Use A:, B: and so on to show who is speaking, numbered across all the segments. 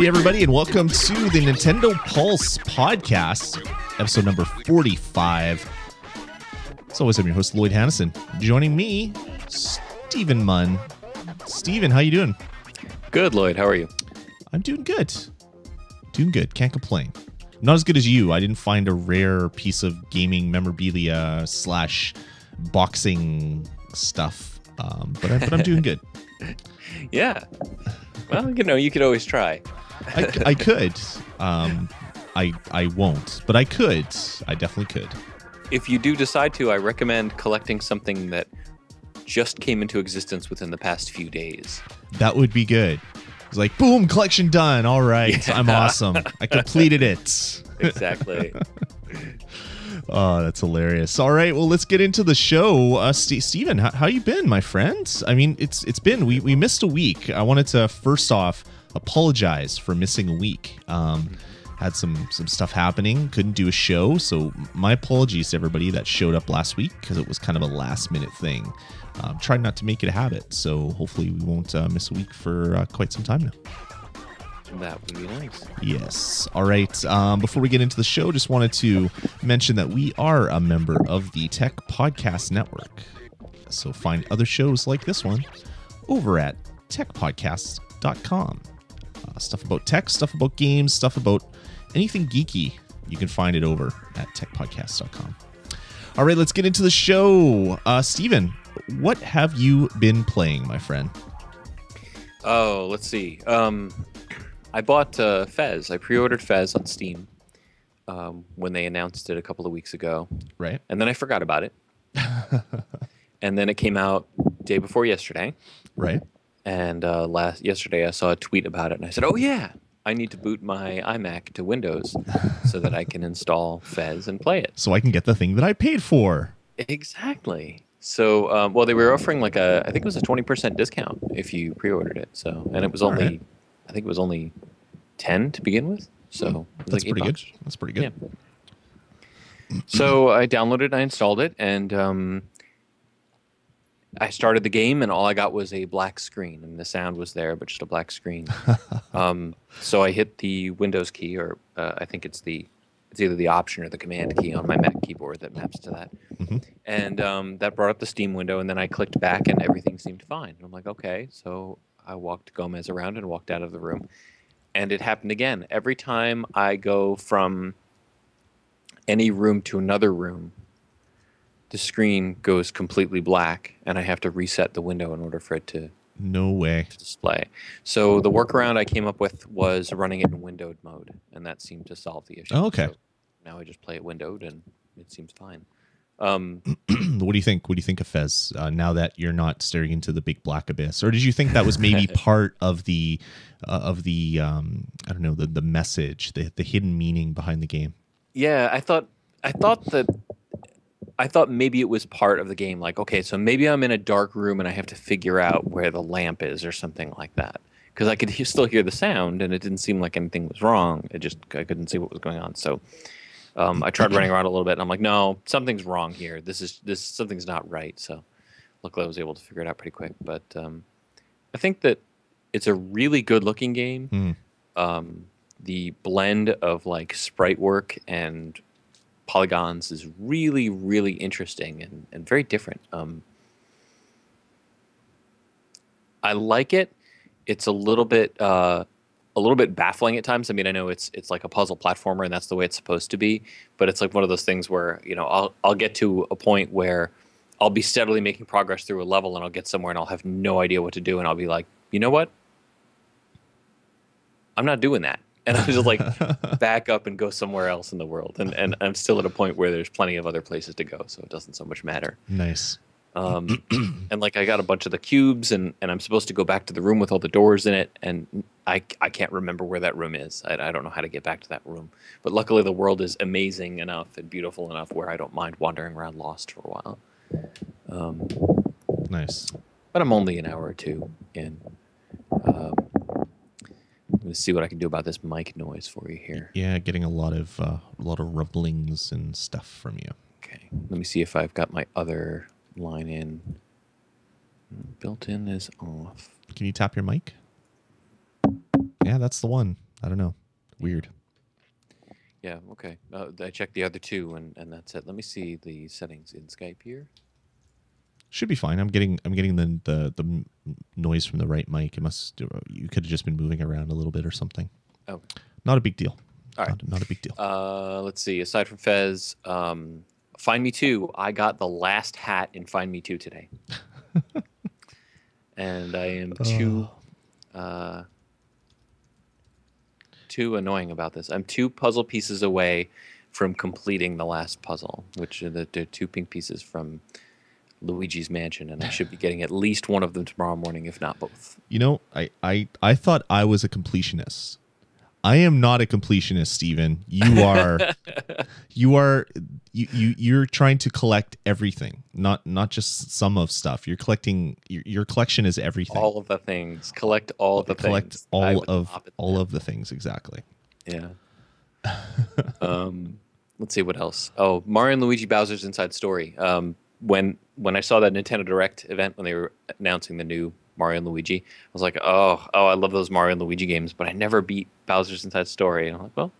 A: Alrighty, everybody, and welcome to the Nintendo Pulse podcast, episode number 45. As always, I'm your host, Lloyd Hannison. Joining me, Stephen Munn. Stephen, how you doing?
B: Good, Lloyd. How are you?
A: I'm doing good. Doing good. Can't complain. Not as good as you. I didn't find a rare piece of gaming memorabilia slash boxing stuff, um, but, I, but I'm doing good.
B: yeah. Well, you know, you could always try.
A: I, I could. Um, I I won't, but I could. I definitely could.
B: If you do decide to, I recommend collecting something that just came into existence within the past few days.
A: That would be good. It's like, boom, collection done. All right,
B: Yeah.
A: I'm awesome. I completed it.
B: Exactly.
A: Oh, that's hilarious. All right, well, let's get into the show. Uh, St- Steven, how, how you been, my friend? I mean, it's it's been we we missed a week. I wanted to first off apologize for missing a week. Um, had some some stuff happening, couldn't do a show, so my apologies to everybody that showed up last week because it was kind of a last minute thing. Um, tried not to make it a habit, so hopefully we won't uh, miss a week for uh, quite some time now.
B: that would be nice.
A: Yes. All right. Um, before we get into the show, just wanted to mention that we are a member of the Tech Podcast Network. So find other shows like this one over at techpodcasts.com. Uh, stuff about tech, stuff about games, stuff about anything geeky. You can find it over at techpodcasts.com. All right, let's get into the show. Uh, Steven, what have you been playing, my friend?
B: Oh, let's see. Um, I bought uh, Fez. I pre-ordered Fez on Steam um, when they announced it a couple of weeks ago,
A: Right?
B: and then I forgot about it. and then it came out day before yesterday.
A: Right?
B: And uh, last yesterday, I saw a tweet about it, and I said, "Oh yeah, I need to boot my iMac to Windows so that I can install Fez and play it."
A: So I can get the thing that I paid for.
B: Exactly. So, um, well, they were offering like a, I think it was a twenty percent discount if you pre-ordered it. So, and it was only,
A: right.
B: I think it was only ten to begin with. So it
A: That's
B: like
A: pretty good. That's pretty good.
B: So I downloaded, I installed it, and um, I started the game, and all I got was a black screen, and the sound was there, but just a black screen. um, so I hit the Windows key, or uh, I think it's the it's either the option or the command key on my Mac keyboard that maps to that,
A: Mhm.
B: and um, that brought up the Steam window, and then I clicked back, and everything seemed fine. And I'm like, okay, so I walked Gomez around and walked out of the room, and it happened again. Every time I go from any room to another room, the screen goes completely black, and I have to reset the window in order for it to,
A: No way.
B: to display. So the workaround I came up with was running it in windowed mode, and that seemed to solve the issue.
A: Oh, okay.
B: So now I just play it windowed, and it seems fine. Um,
A: what do you think? What do you think of Fez uh, now that you're not staring into the big black abyss? Or did you think that was maybe part of the uh, of the um, I don't know the the message, the the hidden meaning behind the game?
B: yeah, I thought I thought that I thought maybe it was part of the game. Like, okay, so maybe I'm in a dark room and I have to figure out where the lamp is or something like that. Because I could he- still hear the sound and it didn't seem like anything was wrong. It just I couldn't see what was going on. So um, I tried running around a little bit and I'm like, no, something's wrong here. This is this something's not right. So luckily I was able to figure it out pretty quick. But um, I think that it's a really good looking game
A: Hmm.
B: um, the blend of like sprite work and polygons is really really interesting and, and very different. Um, i like it. It's a little bit uh, a little bit baffling at times. I mean i know it's it's like a puzzle platformer and that's the way it's supposed to be but it's like one of those things where you know i'll i'll get to a point where i'll be steadily making progress through a level and i'll get somewhere and i'll have no idea what to do and i'll be like you know what? I'm not doing that. And I'm just like back up and go somewhere else in the world. And, and I'm still at a point where there's plenty of other places to go. So it doesn't so much matter.
A: Nice.
B: Um, and like I got a bunch of the cubes and, and I'm supposed to go back to the room with all the doors in it. And I, I can't remember where that room is. I, I don't know how to get back to that room. But luckily the world is amazing enough and beautiful enough where I don't mind wandering around lost for a while. Um,
A: Nice.
B: but I'm only an hour or two in. Um, To see what I can do about this mic noise for you here.
A: Yeah, getting a lot of uh, a lot of rumblings and stuff from you.
B: Okay, let me see if I've got my other line in. Built in is off.
A: Can you tap your mic? yeah, that's the one. I don't know. Weird.
B: Yeah. Okay. Uh, I checked the other two, and and that's it. Let me see the settings in Skype here.
A: Should be fine. I'm getting I'm getting the the the noise from the right mic. It must you could have just been moving around a little bit or something.
B: Oh.
A: Not a big deal.
B: All right.
A: Not, not a big deal.
B: Uh, let's see. Aside from Fez, um, Find Mii II. I got the last hat in Find Mii II today, and I am too, uh, too annoying about this. I'm two puzzle pieces away from completing the last puzzle, which are the, the two pink pieces from Luigi's Mansion, and I should be getting at least one of them tomorrow morning, if not both.
A: You know, I, I, I thought I was a completionist. I am not a completionist, Steven. You are you are you, you you're trying to collect everything, not not just some of stuff. You're collecting your, your collection is everything.
B: All of the things. Collect all of the
A: collect
B: things.
A: All of all of the things exactly.
B: Yeah. um, let's see what else. Oh, Mario and Luigi Bowser's Inside Story. Um, when when I saw that Nintendo Direct event when they were announcing the new Mario and Luigi, I was like, oh, oh, I love those Mario and Luigi games, but I never beat Bowser's Inside Story. And I'm like, well,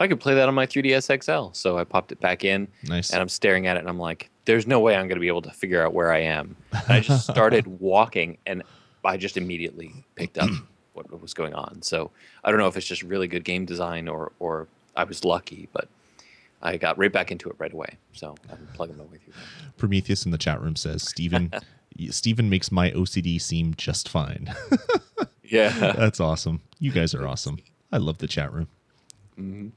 B: I could play that on my 3DS XL. So I popped it back in,
A: Nice.
B: and I'm staring at it, and I'm like, there's no way I'm going to be able to figure out where I am. And I just started walking, and I just immediately picked up what was going on. So I don't know if it's just really good game design or or I was lucky, but I got right back into it right away. So I'm plugging way through. That.
A: Prometheus in the chat room says Steven Steven makes my OCD seem just fine.
B: Yeah.
A: That's awesome. You guys are awesome. I love the chat room.
B: Mhm.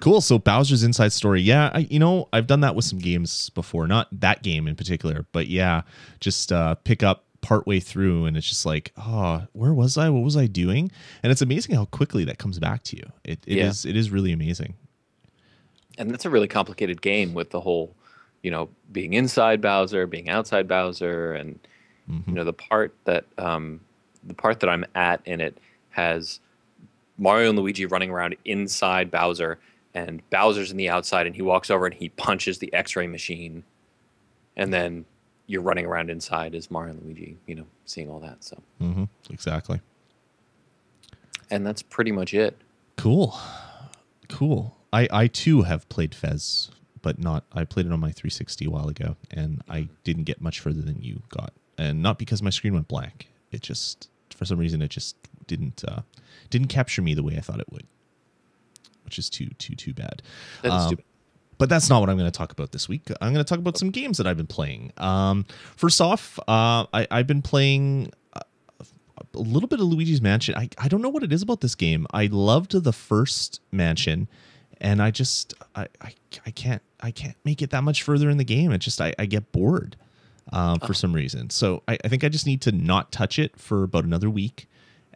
A: Cool. So Bowser's Inside Story. Yeah, I, you know, I've done that with some games before. Not that game in particular, but yeah, just uh, pick up partway through, and it's just like, oh, where was I? What was I doing? And it's amazing how quickly that comes back to you. It, it
B: Yeah.
A: is- It is really amazing.
B: And that's a really complicated game with the whole, you know, being inside Bowser, being outside Bowser, and
A: Mhm.
B: you know the part that um, the part that I'm at in it has Mario and Luigi running around inside Bowser, and Bowser's in the outside, and he walks over and he punches the X-ray machine, and then you're running around inside as Mario and Luigi, you know, seeing all that. So,
A: Mhm. Exactly.
B: and that's pretty much it.
A: Cool. Cool. I, I too have played Fez, but not. I played it on my 360 a while ago, and I didn't get much further than you got. And not because my screen went black. It just, for some reason, it just didn't uh, didn't capture me the way I thought it would, which is too too too bad.
B: That's
A: Um,
B: stupid.
A: But that's not what I'm going to talk about this week. I'm going to talk about some games that I've been playing. Um, first off, uh, I, I've been playing uh, a little bit of Luigi's Mansion. I, I don't know what it is about this game. I loved the first Mansion, and I just I, I, I can't I can't make it that much further in the game. It just I, I get bored um, for some reason. So I, I think I just need to not touch it for about another week,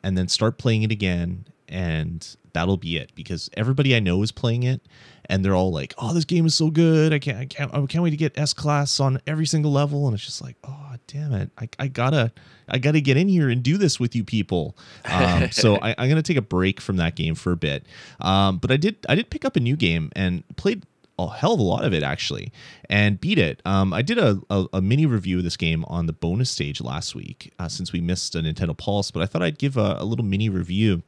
A: and then start playing it again, and that'll be it. Because everybody I know is playing it, and they're all like, "Oh, this game is so good! I can't I can't I can't wait to get S class on every single level." And it's just like, "Oh, damn it! I, I gotta I gotta get in here and do this with you people." Um, so I, I'm gonna take a break from that game for a bit. Um, but I did I did pick up a new game and played a hell of a lot of it actually and beat it um, i did a, a, a mini review of this game on the bonus stage last week uh, since we missed a nintendo pulse but i thought i'd give a, a little mini review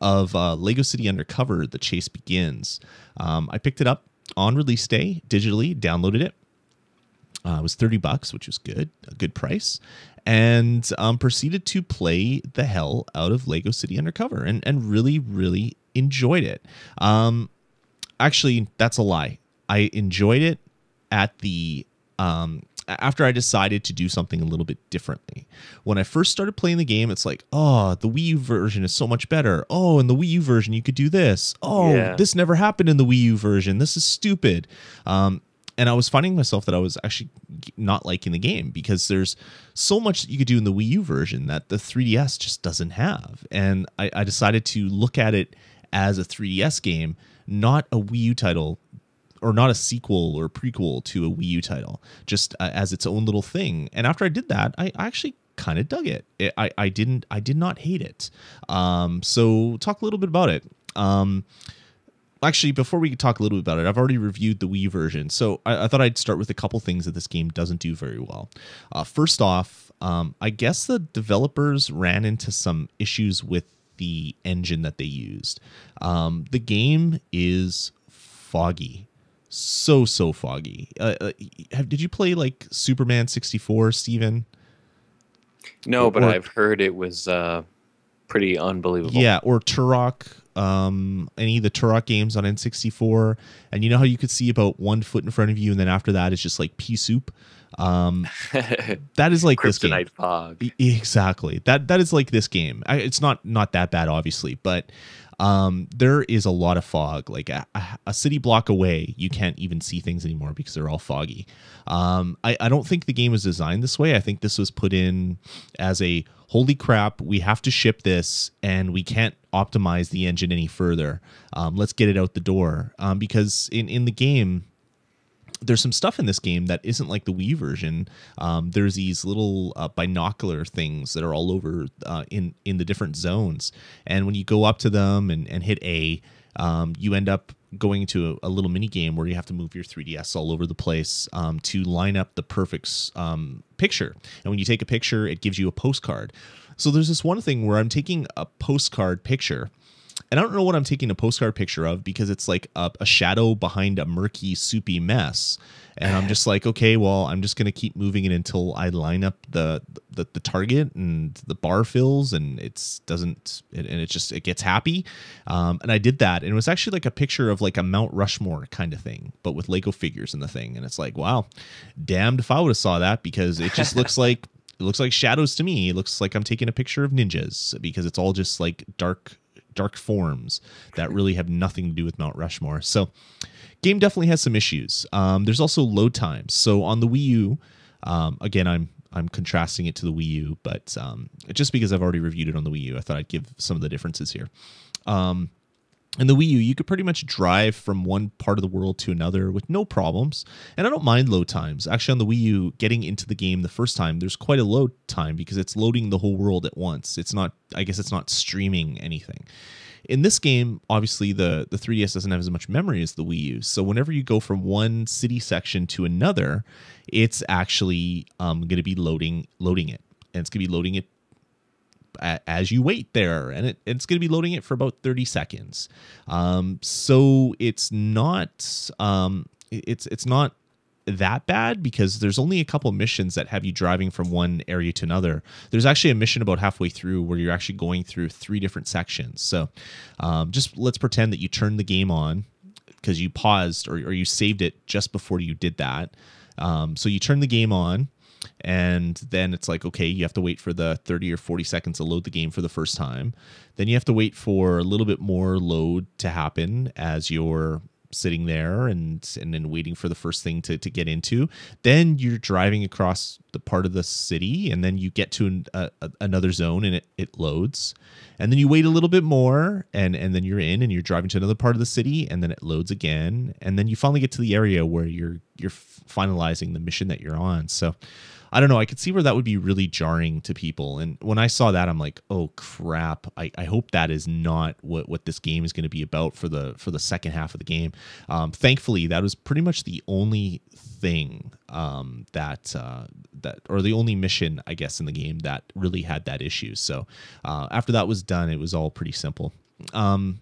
A: of uh, lego city undercover the chase begins um, i picked it up on release day digitally downloaded it uh, it was 30 bucks, which was good, a good price, and um, proceeded to play the hell out of Lego City Undercover and, and really, really enjoyed it. Um, actually, that's a lie. I enjoyed it at the um, after I decided to do something a little bit differently. When I first started playing the game, it's like, oh, the Wii U version is so much better. Oh, in the Wii U version, you could do this. Oh,
B: Yeah.
A: this never happened in the Wii U version. This is stupid. Um, and I was finding myself that I was actually not liking the game because there's so much that you could do in the Wii U version that the 3DS just doesn't have. And I, I decided to look at it as a 3DS game, not a Wii U title or not a sequel or prequel to a Wii U title, just uh, as its own little thing. And after I did that, I actually kind of dug it. it. I I didn't I did not hate it. Um, so talk a little bit about it. Um, actually, before we talk a little bit about it, I've already reviewed the Wii version, so I, I thought I'd start with a couple things that this game doesn't do very well. Uh, first off, um, I guess the developers ran into some issues with the engine that they used. Um, the game is foggy, so so foggy. Uh, uh, have, did you play like Superman sixty four, Steven?
B: No, but I've heard it was uh, pretty unbelievable.
A: Yeah, or Turok, um, any of the Turok games on N64. And you know how you could see about one foot in front of you, and then after that, it's just like pea soup. Um, that is like this game.
B: Fog.
A: Exactly. That that is like this game. I, it's not not that bad, obviously, but um, there is a lot of fog. Like a, a- city block away, you can't even see things anymore because they're all foggy. Um, I, I don't think the game was designed this way. I think this was put in as a holy crap. We have to ship this, and we can't optimize the engine any further. Um, let's get it out the door um, because in in the game there's some stuff in this game that isn't like the Wii version. Um, there's these little uh, binocular things that are all over uh, in in the different zones, and when you go up to them and, and hit A, um, you end up going to a, a little mini game where you have to move your 3ds all over the place um, to line up the perfect um, picture. And when you take a picture, it gives you a postcard. So there's this one thing where I'm taking a postcard picture and I don't know what I'm taking a postcard picture of because it's like a, a shadow behind a murky, soupy mess. And I'm just like, okay, well, I'm just gonna keep moving it until I line up the the, the target and the bar fills, and it's doesn't, and it just it gets happy. Um, and I did that, and it was actually like a picture of like a Mount Rushmore kind of thing, but with Lego figures in the thing. And it's like, wow, damned if I would have saw that because it just looks like it looks like shadows to me. It looks like I'm taking a picture of ninjas because it's all just like dark dark forms that really have nothing to do with Mount Rushmore. So, game definitely has some issues. Um, there's also load times. So on the Wii U, um, again, I'm I'm contrasting it to the Wii U, but um, just because I've already reviewed it on the Wii U, I thought I'd give some of the differences here. Um, in the Wii U, you could pretty much drive from one part of the world to another with no problems. And I don't mind load times. Actually, on the Wii U, getting into the game the first time, there's quite a load time because it's loading the whole world at once. It's not, I guess, it's not streaming anything. In this game, obviously the the 3DS doesn't have as much memory as the Wii U. So whenever you go from one city section to another, it's actually um, going to be loading loading it, and it's going to be loading it as you wait there and it, it's going to be loading it for about 30 seconds. Um, so it's not um, it's it's not that bad because there's only a couple missions that have you driving from one area to another. There's actually a mission about halfway through where you're actually going through three different sections. So um, just let's pretend that you turned the game on because you paused or, or you saved it just before you did that. Um, so you turn the game on and then it's like okay you have to wait for the 30 or 40 seconds to load the game for the first time. Then you have to wait for a little bit more load to happen as you're sitting there and and then waiting for the first thing to, to get into. Then you're driving across the part of the city and then you get to an, a, another zone and it, it loads. And then you wait a little bit more and and then you're in and you're driving to another part of the city and then it loads again. And then you finally get to the area where you're you're finalizing the mission that you're on. So I don't know. I could see where that would be really jarring to people. And when I saw that, I'm like, oh crap. I, I hope that is not what, what this game is going to be about for the for the second half of the game. Um, thankfully, that was pretty much the only thing um, that uh, that or the only mission, I guess, in the game that really had that issue. So uh, after that was done, it was all pretty simple. Um,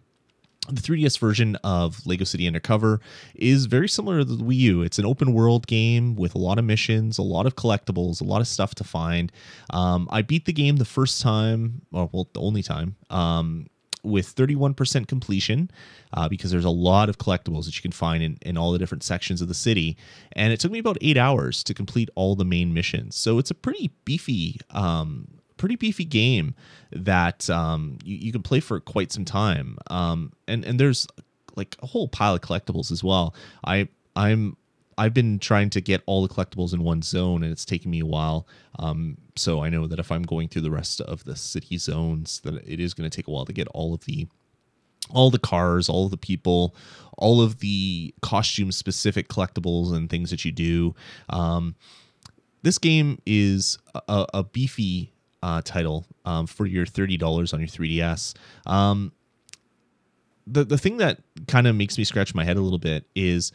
A: the 3DS version of Lego City Undercover is very similar to the Wii U. It's an open world game with a lot of missions, a lot of collectibles, a lot of stuff to find. Um, I beat the game the first time, or well, the only time, um, with 31% completion uh, because there's a lot of collectibles that you can find in, in all the different sections of the city. And it took me about eight hours to complete all the main missions. So it's a pretty beefy um, pretty beefy game that um, you, you can play for quite some time. Um, and and there's like a whole pile of collectibles as well. I I'm I've been trying to get all the collectibles in one zone, and it's taken me a while. Um, so I know that if I'm going through the rest of the city zones, that it is going to take a while to get all of the all the cars, all of the people, all of the costume specific collectibles and things that you do. Um, this game is a, a beefy uh, title um, for your thirty dollars on your 3ds. Um, the the thing that kind of makes me scratch my head a little bit is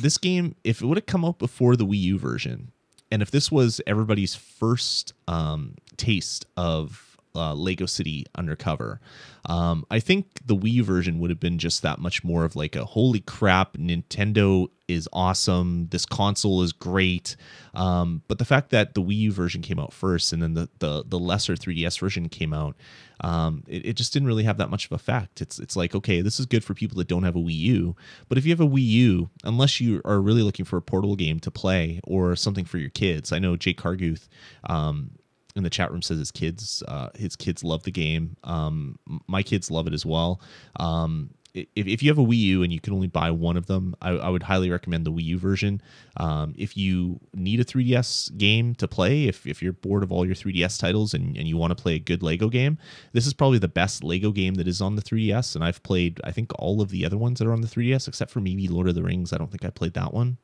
A: this game. If it would have come out before the Wii U version, and if this was everybody's first um, taste of uh, Lego City Undercover. Um, I think the Wii version would have been just that much more of like a holy crap, Nintendo is awesome. This console is great. Um, but the fact that the Wii U version came out first and then the the, the lesser 3DS version came out, um, it, it just didn't really have that much of effect. It's it's like okay, this is good for people that don't have a Wii U, but if you have a Wii U, unless you are really looking for a portable game to play or something for your kids, I know Jake Carguth. Um, in the chat room says his kids uh, his kids love the game. Um, my kids love it as well. Um, if, if you have a Wii U and you can only buy one of them, I, I would highly recommend the Wii U version. Um, if you need a 3DS game to play, if, if you're bored of all your 3DS titles and, and you want to play a good Lego game, this is probably the best Lego game that is on the 3DS. And I've played, I think, all of the other ones that are on the 3DS, except for maybe Lord of the Rings. I don't think I played that one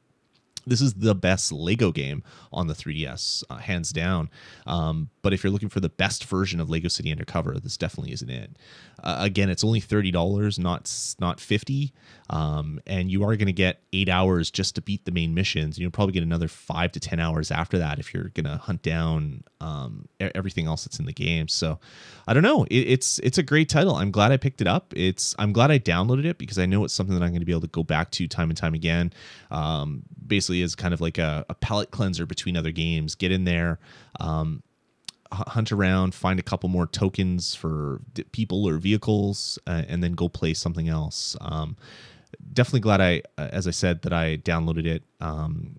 A: this is the best Lego game on the 3DS, uh, hands down. Um, but if you're looking for the best version of Lego City Undercover, this definitely isn't it. Uh, again, it's only thirty dollars, not not fifty, um, and you are going to get eight hours just to beat the main missions. You'll probably get another five to ten hours after that if you're going to hunt down um, everything else that's in the game. So, I don't know. It, it's it's a great title. I'm glad I picked it up. It's I'm glad I downloaded it because I know it's something that I'm going to be able to go back to time and time again. Um, basically, is kind of like a, a palate cleanser between other games. Get in there. Um, hunt around, find a couple more tokens for people or vehicles, uh, and then go play something else. Um, definitely glad I, uh, as I said, that I downloaded it. Um,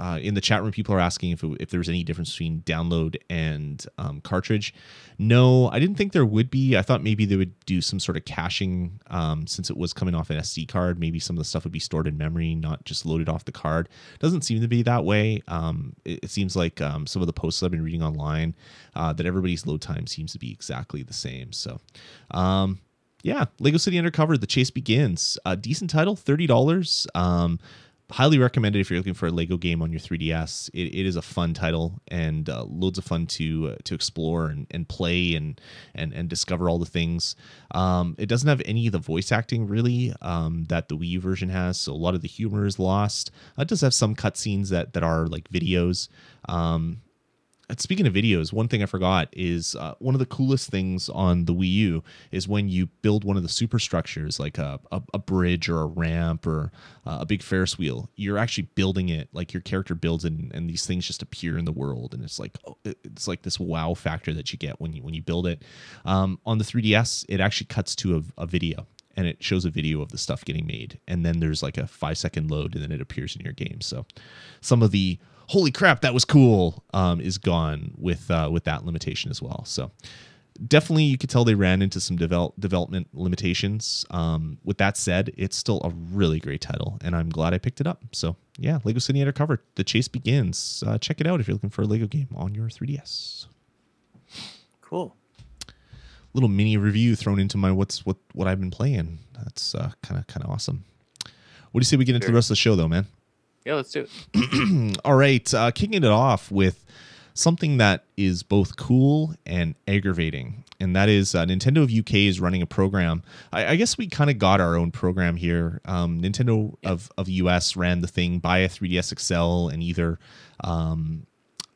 A: uh, in the chat room, people are asking if, it, if there's any difference between download and um, cartridge. No, I didn't think there would be. I thought maybe they would do some sort of caching um, since it was coming off an SD card. Maybe some of the stuff would be stored in memory, not just loaded off the card. Doesn't seem to be that way. Um, it, it, seems like um, some of the posts I've been reading online uh, that everybody's load time seems to be exactly the same. So, um, yeah, Lego City Undercover, The Chase Begins. A decent title, $30. Um, highly recommended if you're looking for a Lego game on your 3DS. It, it is a fun title and uh, loads of fun to uh, to explore and, and play and, and and discover all the things. Um, it doesn't have any of the voice acting really um, that the Wii U version has, so a lot of the humor is lost. It does have some cutscenes that that are like videos. Um, speaking of videos, one thing I forgot is uh, one of the coolest things on the Wii U is when you build one of the superstructures, like a, a, a bridge or a ramp or uh, a big Ferris wheel. You're actually building it, like your character builds it, and, and these things just appear in the world, and it's like oh, it's like this wow factor that you get when you when you build it. Um, on the 3DS, it actually cuts to a, a video, and it shows a video of the stuff getting made and then there's like a five second load and then it appears in your game so some of the holy crap, that was cool, um, is gone with uh, with that limitation as well. So definitely you could tell they ran into some develop, development limitations. Um, with that said, it's still a really great title, and I'm glad I picked it up. So yeah, Lego City Undercover, The Chase Begins. Uh, check it out if you're looking for a Lego game on your 3DS.
B: Cool.
A: Little mini review thrown into my what's what what I've been playing. That's kind of kind of awesome. What do you say we get into the rest of the show though, man?
B: Yeah, let's do it.
A: All right, uh, kicking it off with something that is both cool and aggravating, and that is uh, Nintendo of UK is running a program. I, I guess we kind of got our own program here. Um, Nintendo yeah. of of US ran the thing buy a 3DS XL and either um,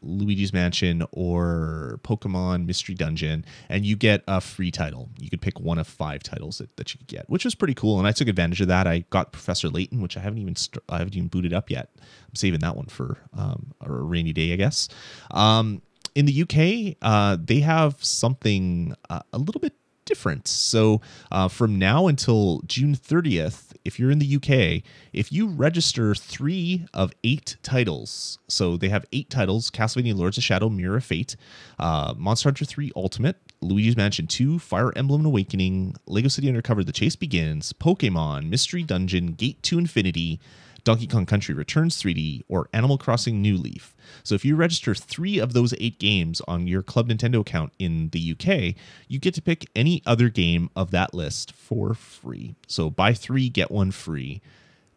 A: Luigi's Mansion or Pokemon Mystery Dungeon, and you get a free title. You could pick one of five titles that, that you could get, which was pretty cool. And I took advantage of that. I got Professor Layton, which I haven't even st- I haven't even booted up yet. I'm saving that one for um, a rainy day, I guess. Um, in the UK, uh, they have something uh, a little bit different. So uh, from now until June 30th, if you're in the UK, if you register three of eight titles, so they have eight titles Castlevania Lords of Shadow, Mirror of Fate, uh, Monster Hunter 3 Ultimate, Luigi's Mansion 2, Fire Emblem Awakening, Lego City Undercover The Chase Begins, Pokemon, Mystery Dungeon, Gate to Infinity, Donkey Kong Country Returns 3D, or Animal Crossing New Leaf. So if you register three of those eight games on your Club Nintendo account in the UK, you get to pick any other game of that list for free. So buy three, get one free.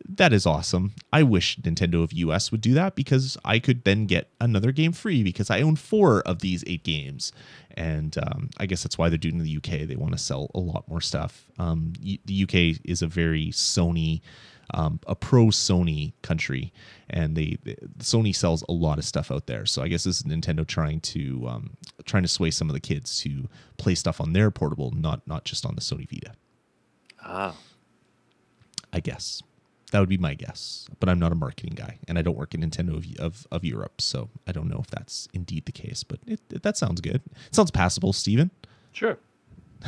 A: That is awesome. I wish Nintendo of US would do that because I could then get another game free because I own four of these eight games. And um, I guess that's why they're doing it in the UK. They want to sell a lot more stuff. Um, the UK is a very Sony um, a pro Sony country, and they, they, Sony sells a lot of stuff out there. So I guess this is Nintendo trying to um, trying to sway some of the kids to play stuff on their portable, not not just on the Sony Vita.
B: Ah,
A: I guess that would be my guess, but I'm not a marketing guy, and I don't work in Nintendo of of, of Europe, so I don't know if that's indeed the case. But it, it, that sounds good. It sounds passable, Steven.
B: sure.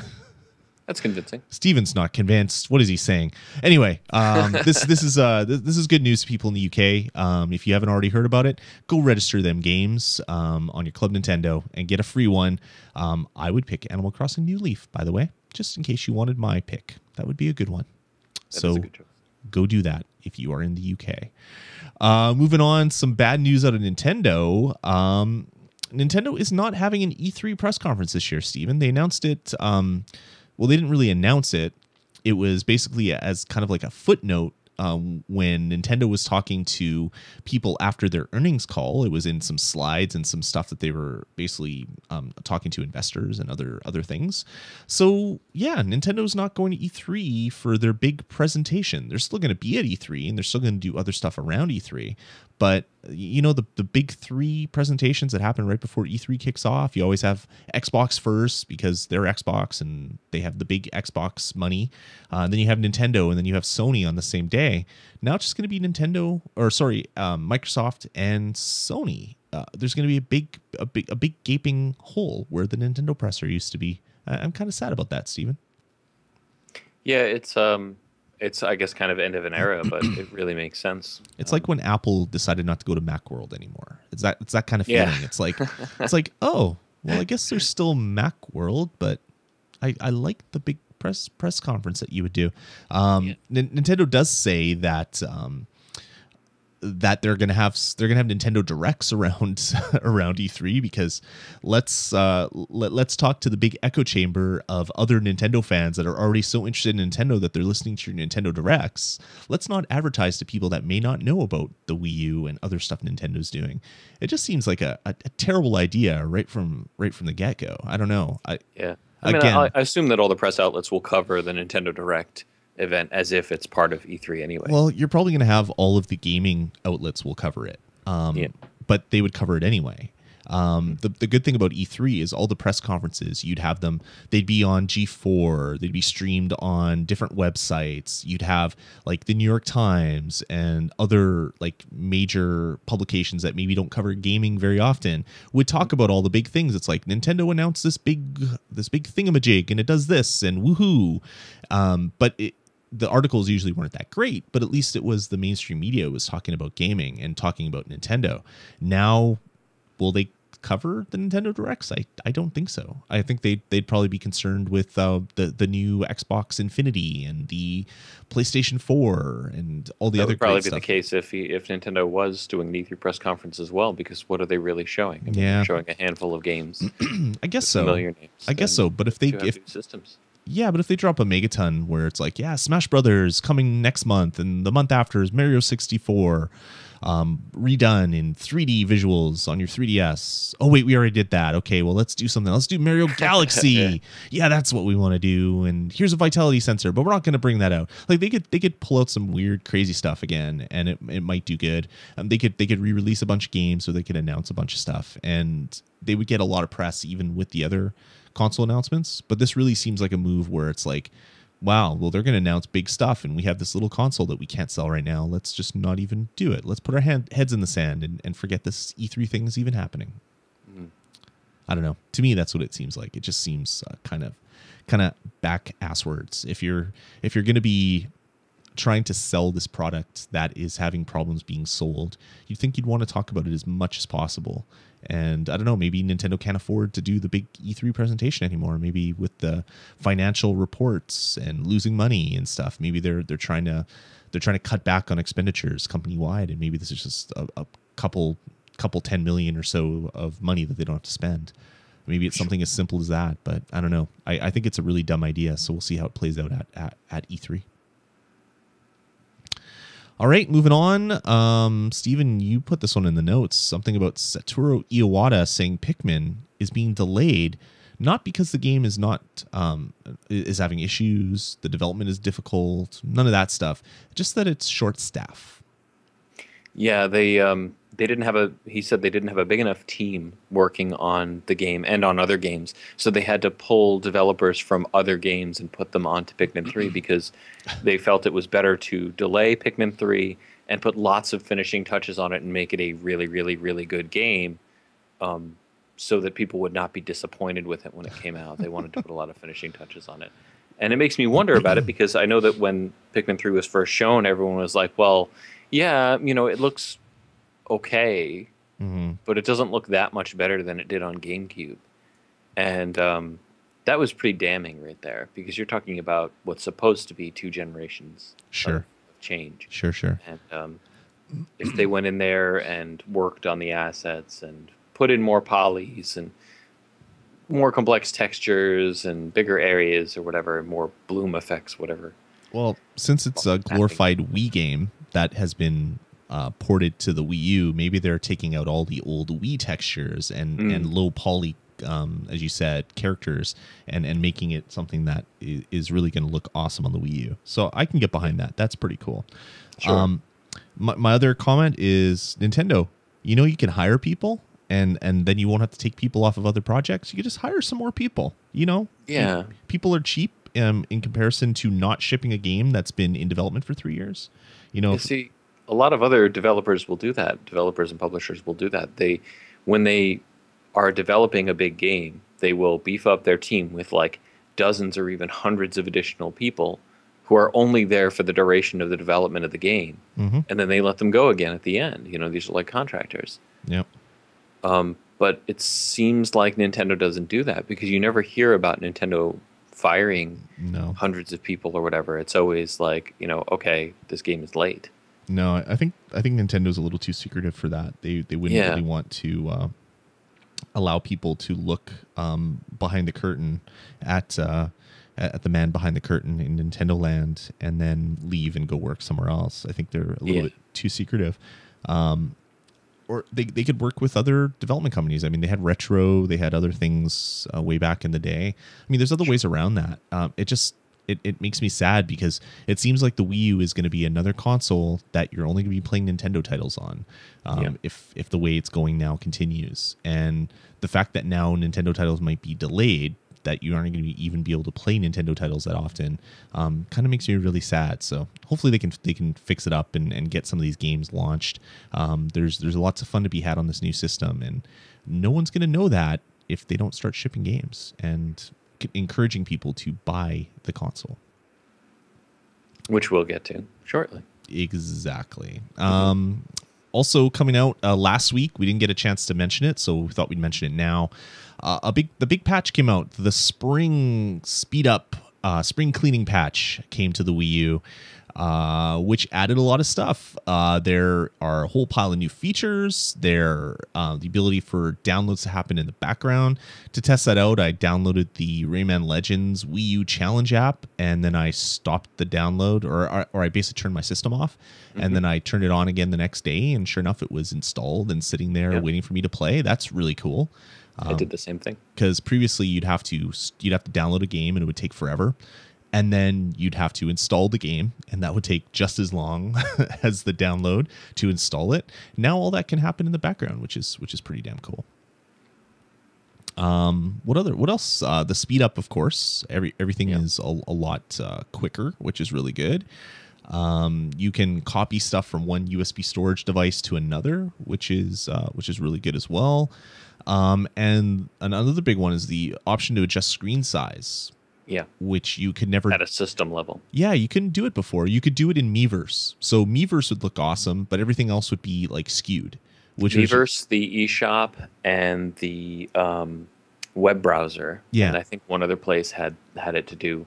B: That's convincing.
A: Steven's not convinced. What is he saying? Anyway, um, this this is uh this, this is good news to people in the UK. Um, if you haven't already heard about it, go register them games um, on your Club Nintendo and get a free one. Um, I would pick Animal Crossing New Leaf, by the way, just in case you wanted my pick. That would be a good one.
B: That
A: so
B: a good
A: go do that if you are in the UK. Uh, moving on, some bad news out of Nintendo. Um, Nintendo is not having an E3 press conference this year, Steven. They announced it. Um, well, they didn't really announce it. It was basically as kind of like a footnote um, when Nintendo was talking to people after their earnings call. It was in some slides and some stuff that they were basically um, talking to investors and other other things. So yeah, Nintendo's not going to E3 for their big presentation. They're still going to be at E3 and they're still going to do other stuff around E3. But you know the the big three presentations that happen right before E3 kicks off. You always have Xbox first because they're Xbox and they have the big Xbox money. Uh, then you have Nintendo and then you have Sony on the same day. Now it's just going to be Nintendo or sorry, um, Microsoft and Sony. Uh, there's going to be a big a big a big gaping hole where the Nintendo presser used to be. I- I'm kind of sad about that, Steven.
B: Yeah, it's um, it's I guess kind of end of an era, but it really makes sense.
A: It's like when Apple decided not to go to Macworld anymore. It's that it's that kind of feeling.
B: Yeah.
A: It's like it's like oh well, I guess there's still Macworld, but I I like the big press press conference that you would do. Um,
B: Yeah.
A: Nin- Nintendo does say that um, that they're gonna have they're gonna have Nintendo directs around around E3 because let's uh, let, let's talk to the big echo chamber of other Nintendo fans that are already so interested in Nintendo that they're listening to your Nintendo directs. Let's not advertise to people that may not know about the Wii U and other stuff Nintendo's doing. It just seems like a, a, a terrible idea right from right from the get go. I don't know. I
B: Yeah. I mean,
A: Again-
B: I, I assume that all the press outlets will cover the Nintendo Direct event as if it's part of E3 anyway.
A: Well, you're probably going to have all of the gaming outlets will cover it. Um,
B: Yeah.
A: But they would cover it anyway. Um, the, the good thing about E3 is all the press conferences, you'd have them, they'd be on G4, they'd be streamed on different websites. You'd have like the New York Times and other like major publications that maybe don't cover gaming very often would talk about all the big things. It's like Nintendo announced this big, this big thingamajig and it does this and woohoo. Um, but it, the articles usually weren't that great, but at least it was the mainstream media was talking about gaming and talking about Nintendo. Now, will they cover the Nintendo Directs? I, I don't think so. I think they they'd probably be concerned with uh, the the new Xbox Infinity and the PlayStation 4 and all the
B: that
A: other
B: would probably be the case if he, if Nintendo was doing the E3 press conference as well, because what are they really showing? I mean,
A: Yeah.
B: showing a handful of games,
A: I guess so.
B: familiar names.
A: I guess so. But if they if
B: systems,
A: Yeah, but if they drop a megaton where it's like, yeah, Smash Brothers coming next month, and the month after is Mario 64, um, redone in 3D visuals on your 3DS. Oh wait, we already did that. Okay, well let's do something. Let's do Mario Galaxy. yeah. that's what we want to do. And here's a vitality sensor, but we're not going to bring that out. Like they could they could pull out some weird crazy stuff again, and it, it might do good. Um, they could they could re-release a bunch of games, so they could announce a bunch of stuff, and they would get a lot of press even with the other console announcements. But this really seems like a move where it's like, wow, well, they're going to announce big stuff, and we have this little console that we can't sell right now. Let's just not even do it. Let's put our hand, heads in the sand and, and forget this E3 thing is even happening. I don't know. To me, that's what it seems like. It just seems uh, kind of, kind of back asswards. If you're if you're going to be trying to sell this product that is having problems being sold, you'd think you'd want to talk about it as much as possible. And I don't know, maybe Nintendo can't afford to do the big E3 presentation anymore. Maybe with the financial reports and losing money and stuff, maybe they're they're trying to they're trying to cut back on expenditures company wide, and maybe this is just a, a couple couple ten million or so of money that they don't have to spend. Maybe it's something as simple as that, but I don't know. I, I think it's a really dumb idea, so we'll see how it plays out at, at, at E3. All right, moving on. Um, Steven, you put this one in the notes. Something about Satoru Iwata saying Pikmin is being delayed not because the game is not um, is having issues, the development is difficult, none of that stuff. Just that it's short staff.
B: Yeah, they um, they didn't have a. He said they didn't have a big enough team working on the game and on other games, so they had to pull developers from other games and put them onto Pikmin three because they felt it was better to delay Pikmin three and put lots of finishing touches on it and make it a really, really, really good game. Um, so that people would not be disappointed with it when it came out. They wanted to put a lot of finishing touches on it. And it makes me wonder about it because I know that when Pikmin 3 was first shown, everyone was like, well, yeah, you know, it looks okay,
A: Mm-hmm.
B: but it doesn't look that much better than it did on GameCube. And um, that was pretty damning right there because you're talking about what's supposed to be two generations
A: Sure,
B: of change.
A: sure, sure.
B: And um, if they went in there and worked on the assets and put in more polys and more complex textures and bigger areas or whatever, more bloom effects, whatever.
A: Well, since it's a glorified Wii game that has been uh, ported to the Wii U, maybe they're taking out all the old Wii textures and
B: Mm.
A: and low poly, um, as you said, characters, and and making it something that is really going to look awesome on the Wii U. So I can get behind that. That's pretty cool.
B: Sure.
A: Um, my, my other comment is Nintendo. You know, you can hire people. And, and then you won't have to take people off of other projects. You can just hire some more people. You know,
B: Yeah.
A: people are cheap um, in comparison to not shipping a game that's been in development for three years. You know,
B: You
A: if-
B: see, a lot of other developers will do that. Developers and publishers will do that. They, when they are developing a big game, they will beef up their team with like dozens or even hundreds of additional people who are only there for the duration of the development of the game,
A: Mhm.
B: and then they let them go again at the end. You know, these are like contractors.
A: Yep.
B: Um, but it seems like Nintendo doesn't do that because you never hear about Nintendo firing
A: No,
B: hundreds of people or whatever. It's always like, you know, okay, this game is late.
A: No. I think I think Nintendo's a little too secretive for that. They they wouldn't
B: Yeah.
A: really want to uh, allow people to look um, behind the curtain at uh, at the man behind the curtain in Nintendo Land and then leave and go work somewhere else. I think they're a little
B: Yeah.
A: bit too secretive. Um, or they, they could work with other development companies. I mean, they had Retro, they had other things uh, way back in the day. I mean, there's other ways around that. Um, it just it, it makes me sad because it seems like the Wii U is going to be another console that you're only going to be playing Nintendo titles on, um,
B: Yeah.
A: if if the way it's going now continues. And the fact that now Nintendo titles might be delayed, that you aren't going to even be able to play Nintendo titles that often, um, kind of makes me really sad. So hopefully they can they can fix it up and, and get some of these games launched. Um, there's there's lots of fun to be had on this new system, and no one's going to know that if they don't start shipping games and encouraging people to buy the console.
B: which we'll get to shortly.
A: Exactly. Um, also coming out uh, last week, we didn't get a chance to mention it, so we thought we'd mention it now. Uh, a big the big patch came out. The spring speed up uh, spring cleaning patch came to the Wii U. Uh, which added a lot of stuff. Uh, there are a whole pile of new features. There, uh, the ability for downloads to happen in the background. To test that out, I downloaded the Rayman Legends Wii U Challenge app, and then I stopped the download, or or, I basically turned my system off, and then I turned it on again the next day, and sure enough, it was installed and sitting there
B: Yeah.
A: waiting for me to play. That's really cool
B: I did the same thing.
A: because previously you'd have to you'd have to download a game and it would take forever and then you'd have to install the game and that would take just as long as the download to install it. Now all that can happen in the background which is which is pretty damn cool. Um what other what else? Uh the speed up of course. Every everything
B: Yeah.
A: is a, a lot uh, quicker which is really good. Um, you can copy stuff from one USB storage device to another, which is uh, which is really good as well. Um, and another big one is the option to adjust screen size,
B: Yeah,
A: which you could never.
B: at a system level.
A: yeah, you couldn't do it before. You could do it in Miiverse. So Miiverse would look awesome, but everything else would be like skewed. Which was
B: Miiverse, the eShop, and the um, web browser.
A: Yeah.
B: and I think one other place had had it to do.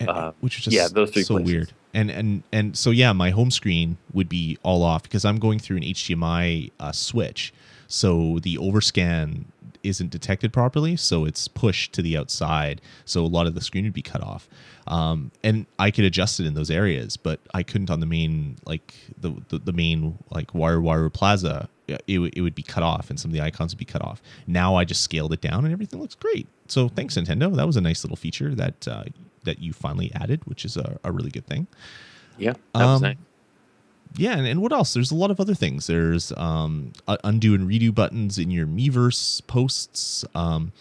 A: and-
B: Uh,
A: which is just
B: yeah, those three
A: so
B: places.
A: weird. And and and so yeah, my home screen would be all off because I'm going through an HDMI uh, switch, so the overscan isn't detected properly, so it's pushed to the outside. So a lot of the screen would be cut off, um, and I could adjust it in those areas, but I couldn't on the main like the the, the main like Wara Wara Plaza. It, would- it would be cut off, and some of the icons would be cut off. Now I just scaled it down, and everything looks great. So thanks Nintendo. That was a nice little feature that uh, that you finally added, which is a, a really good thing.
B: Yeah, that was
A: Um,
B: nice.
A: Yeah, and, and what else? There's a lot of other things. There's um, uh, undo and redo buttons in your Miiverse posts. Um,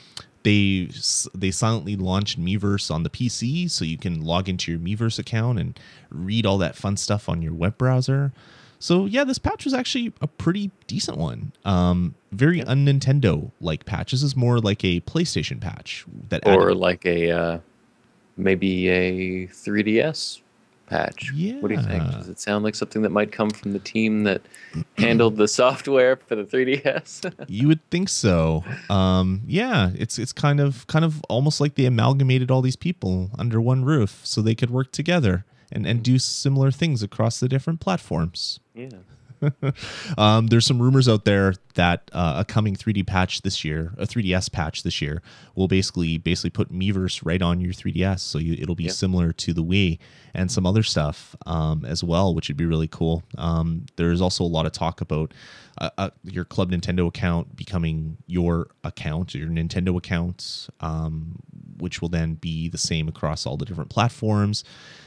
A: they they silently launched Miiverse on the PC, so you can log into your Miiverse account and read all that fun stuff on your web browser. So yeah, this patch was actually a pretty decent one. Um, very un Nintendo like patch. This is more like a PlayStation patch that
B: Or
A: added-
B: like a uh, maybe a 3DS patch. Yeah. What do you think? Does it sound like something that might come from the team that handled the software for the 3DS?
A: You would think so. Um, yeah, it's it's kind of kind of almost like they amalgamated all these people under one roof so they could work together and and do similar things across the different platforms.
B: yeah.
A: Um, there's some rumors out there that uh, a coming 3D patch this year, a 3DS patch this year, will basically basically put Miiverse right on your 3DS, so you, it'll be
B: Yeah.
A: similar to the Wii and some other stuff um, as well, which would be really cool. Um, there's also a lot of talk about uh, uh, your Club Nintendo account becoming your account, your Nintendo account, um, which will then be the same across all the different platforms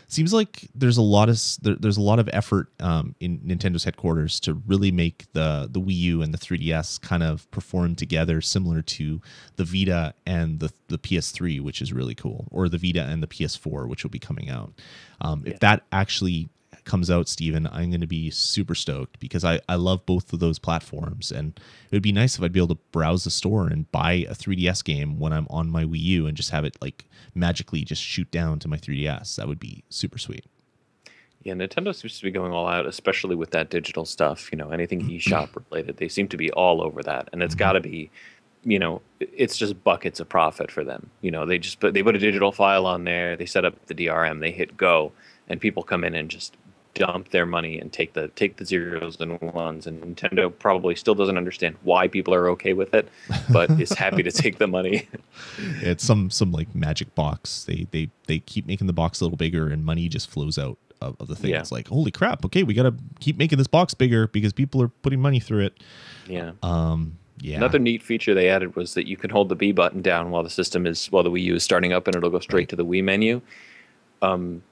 A: seems like there's a lot of there, there's a lot of effort um, in Nintendo's headquarters to really make the the Wii U and the 3DS kind of perform together, similar to the Vita and the the PS3, which is really cool, or the Vita and the PS4, which will be coming out. Um, If that actually comes out, Stephen, I'm going to be super stoked because I, I love both of those platforms. And it would be nice if I'd be able to browse the store and buy a 3DS game when I'm on my Wii U and just have it like magically just shoot down to my 3DS. That would be super sweet.
B: Yeah, Nintendo seems to be going all out, especially with that digital stuff. You know, anything mm-hmm. eShop related, they seem to be all over that, and it's mm-hmm. got to be, you know, it's just buckets of profit for them. You know, they just put they put a digital file on there, they set up the DRM, they hit go, and people come in and just dump their money and take the take the zeros and ones. And Nintendo probably still doesn't understand why people are okay with it, but is happy to take the money.
A: It's some some like magic box. They they they keep making the box a little bigger and money just flows out of, of the thing.
B: Yeah.
A: It's like, holy crap, okay, we gotta keep making this box bigger because people are putting money through it.
B: yeah.
A: Um yeah.
B: Another neat feature they added was that you can hold the B button down while the system is while the Wii U is starting up, and it'll go straight to the Wii menu. Um,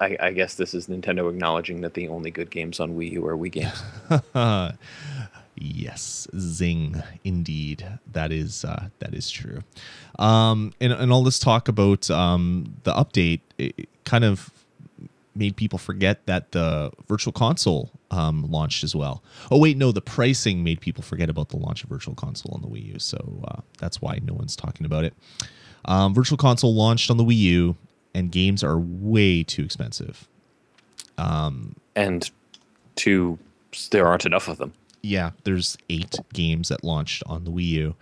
B: I, I guess this is Nintendo acknowledging that the only good games on Wii U are Wii games.
A: yes, zing, indeed. That is uh, that is true. Um, and and all this talk about um, the update kind of made people forget that the Virtual Console um, launched as well. Oh wait, no, the pricing made people forget about the launch of Virtual Console on the Wii U. So uh, that's why no one's talking about it. Um, Virtual Console launched on the Wii U, and games are way too expensive.
B: Um, and two, there aren't enough of them.
A: yeah, there's eight games that launched on the Wii U.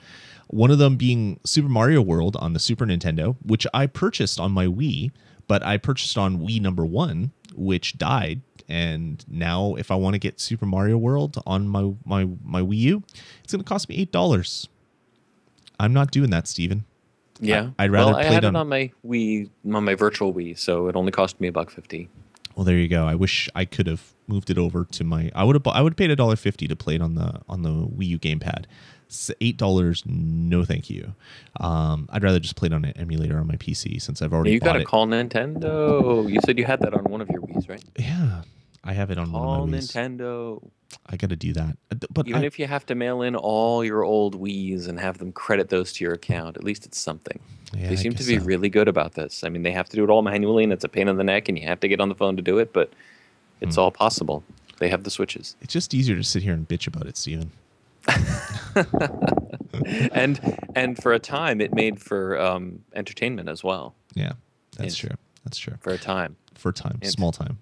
A: One of them being Super Mario World on the Super Nintendo, which I purchased on my Wii, but I purchased on Wii number one, which died. And now, if I want to get Super Mario World on my my my Wii U, it's going to cost me eight dollars. I'm not doing that, Stephen.
B: Yeah,
A: I'd rather
B: well, I
A: play
B: had
A: it on-
B: it on my Wii, on my virtual Wii, so it only cost me a buck fifty.
A: Well, there you go. I wish I could have moved it over to my. I would have. I would have paid a dollar fifty to play it on the on the Wii U gamepad. Eight dollars, no, thank you. Um, I'd rather just play it on an emulator on my PC since I've already
B: You got to call Nintendo. You said you had that on one of your Wii's, right?
A: yeah, I have it on
B: Call
A: one of my Wii's.
B: Nintendo.
A: I got to do that. Uh, But
B: Even
A: I,
B: if you have to mail in all your old Wii's and have them credit those to your account, at least it's something.
A: yeah,
B: they seem to be
A: so.
B: really good about this. I mean, they have to do it all manually, and it's a pain in the neck, and you have to get on the phone to do it, but it's
A: Hmm.
B: all possible. They have the switches.
A: It's just easier to sit here and bitch about it, Stephen.
B: and and for a time, it made for um, entertainment as well.
A: Yeah, that's true. That's true.
B: For a time,
A: For a time,
B: And-
A: small time.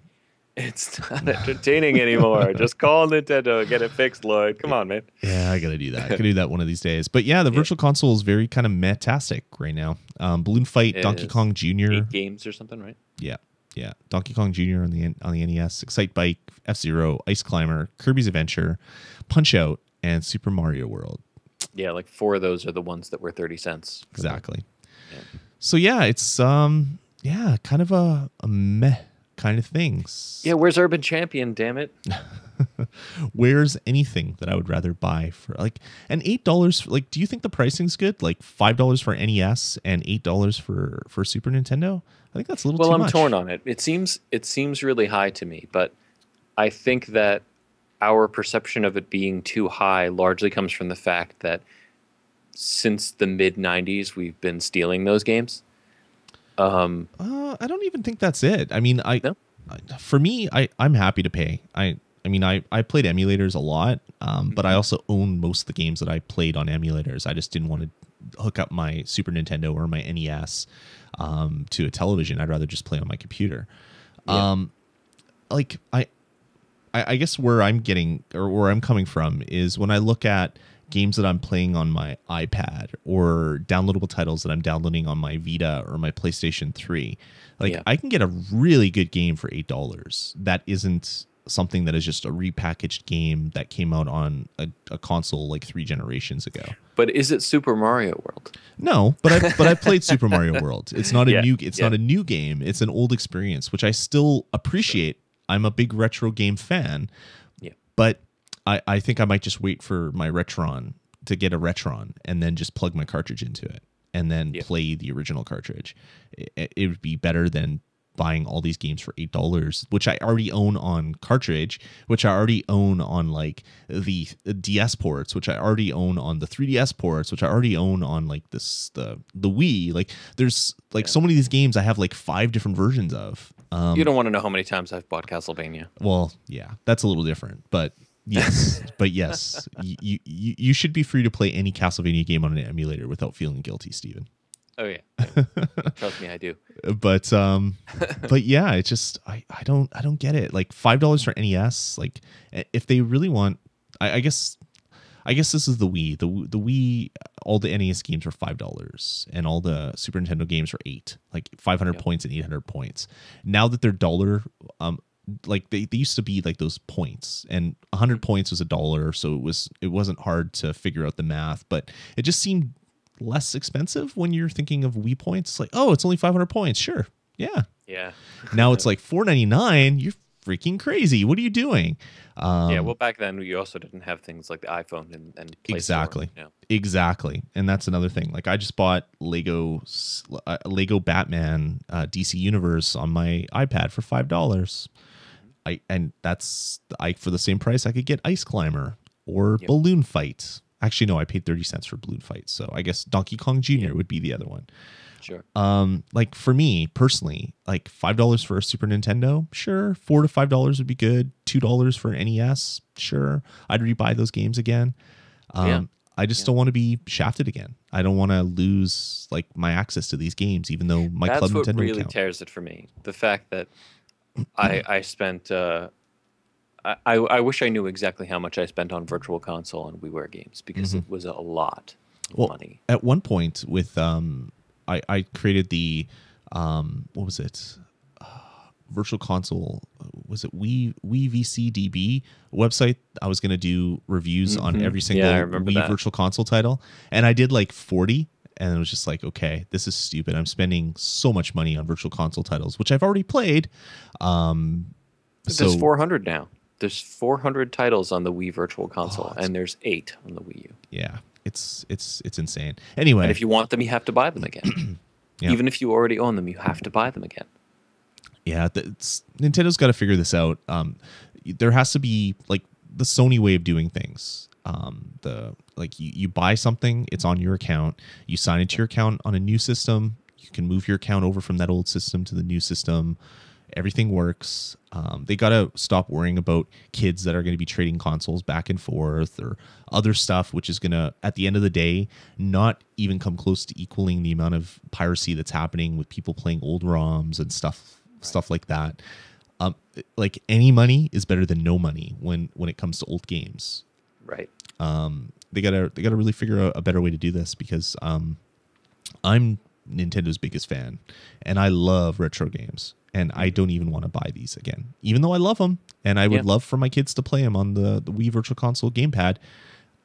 B: It's not entertaining anymore. Just call Nintendo, get it fixed, Lloyd. Come on, man.
A: Yeah, I gotta do that. I gotta do that one of these days. But yeah, the
B: Yeah.
A: Virtual Console is very kind of metastic right now. Um, Balloon Fight,
B: It
A: Donkey. Kong Jr.
B: Eight games or something, right?
A: Yeah, yeah. Donkey Kong Jr. on the on the NES, Excitebike, F Zero, Ice Climber, Kirby's Adventure, Punch Out, and Super Mario World.
B: Yeah, like four of those are the ones that were thirty cents.
A: Exactly.
B: Yeah.
A: So yeah, it's um yeah, kind of a, a meh kind of things.
B: Yeah, where's Urban Champion? Damn it!
A: Where's anything that I would rather buy for like and eight dollars? Like, do you think the pricing's good? Like five dollars for NES and eight dollars for for Super Nintendo? I think that's a little.
B: Well, I'm
A: much.
B: torn on it. It seems it seems really high to me, but I think that our perception of it being too high largely comes from the fact that since the mid '90s, we've been stealing those games. Um,
A: Uh, I don't even think that's it. I mean, I,
B: No?
A: I for me, I I'm happy to pay. I I mean, I I played emulators a lot, um, but I also own most of the games that I played on emulators. I just didn't want to hook up my Super Nintendo or my NES um, to a television. I'd rather just play on my computer.
B: Yeah.
A: Um, like I, I I guess where I'm getting or where I'm coming from is when I look at games that I'm playing on my iPad or downloadable titles that I'm downloading on my Vita or my PlayStation 3. Like
B: Yeah.
A: I can get a really good game for $8 that isn't something that is just a repackaged game that came out on a, a console like 3 generations ago.
B: but is it Super Mario World?
A: No, but I but I played Super Mario World. It's not a
B: Yeah,
A: new it's
B: yeah.
A: not a new game. It's an old experience, which I still appreciate. I'm a big retro game fan.
B: Yeah.
A: But I, I think I might just wait for my Retron to get a Retron and then just plug my cartridge into it and then
B: Yeah.
A: play the original cartridge. It, it would be better than buying all these games for eight dollars, which I already own on cartridge, which I already own on like the DS ports, which I already own on the 3DS ports, which I already own on like this the the Wii. Like there's like
B: Yeah.
A: so many of these games I have like five different versions of. Um,
B: you don't want to know how many times I've bought Castlevania.
A: well, yeah, that's a little different, but yes, but yes, you, you you should be free to play any Castlevania game on an emulator without feeling guilty, Stephen.
B: Oh yeah, trust me, I do.
A: But um, but yeah, it just I I don't I don't get it. Like five dollars for NES, like if they really want, I, I guess. I guess this is the Wii. The the Wii, all the NES games were five dollars, and all the Super Nintendo games were eight, like five hundred
B: Yeah.
A: points and eight hundred points. Now that they're dollar, um, like they, they used to be like those points, and hundred points was a dollar, so it was it wasn't hard to figure out the math, but it just seemed less expensive when you're thinking of Wii points. it's Like, oh, it's only five hundred points, sure, yeah.
B: Yeah,
A: Now it's like four ninety nine. You're freaking crazy. What are you doing? Um,
B: yeah. Well, back then you also didn't have things like the iPhone and, and Play Store,
A: Exactly.
B: Yeah.
A: Exactly, and that's another thing. Like I just bought Lego uh, Lego Batman uh, DC Universe on my iPad for five dollars. I and that's I for the same price I could get Ice Climber or
B: Yep.
A: Balloon Fight. Actually, no, I paid thirty cents for Balloon Fight, so I guess Donkey Kong Jr.
B: Yeah.
A: would be the other one.
B: Sure.
A: Um, like for me personally, like five dollars for a Super Nintendo, sure. Four to five dollars would be good. Two dollars for an NES, sure. I'd rebuy those games again. Um,
B: Yeah.
A: I just
B: Yeah.
A: don't want to be shafted again. I don't want to lose like my access to these games, even though my
B: That's
A: Club
B: what
A: Nintendo
B: really
A: account.
B: tears it for me. The fact that I I spent. Uh, I, I wish I knew exactly how much I spent on Virtual Console and WiiWare games because it was a lot of
A: Mm-hmm. Well,
B: money.
A: At one point, with um, I I created the um, what was it? Uh, Virtual Console was it Wii Wii VCDB website? I was gonna do reviews on
B: Mhm.
A: every single
B: remember
A: Wii
B: that.
A: Virtual Console title, and I did like forty. And it was just like, okay, this is stupid. I'm spending so much money on Virtual Console titles, which I've already played. Um,
B: But
A: so
B: there's 400 now. There's 400 titles on the Wii Virtual Console,
A: Oh,
B: and there's eight on the Wii U.
A: yeah, it's it's it's insane. Anyway,
B: And if you want them, you have to buy them again.
A: Yeah.
B: Even if you already own them, you have to buy them again.
A: yeah it's, nintendo's got to figure this out um there has to be like the sony way of doing things um the like you, you buy something it's on your account you sign into your account on a new system you can move your account over from that old system to the new system everything works. Um, they got to stop worrying about kids that are going to be trading consoles back and forth or other stuff which is going to at the end of the day not even come close to equaling the amount of piracy that's happening with people playing old roms and stuff stuff like that. Um, like any money is better than no money when when it comes to old games
B: Right.
A: um, they gotta they gotta really figure out a better way to do this because um, I'm Nintendo's biggest fan, and I love retro games, and I don't even want to buy these again, even though I love them, and I would
B: Yeah.
A: love for my kids to play them on the the Wii Virtual Console gamepad.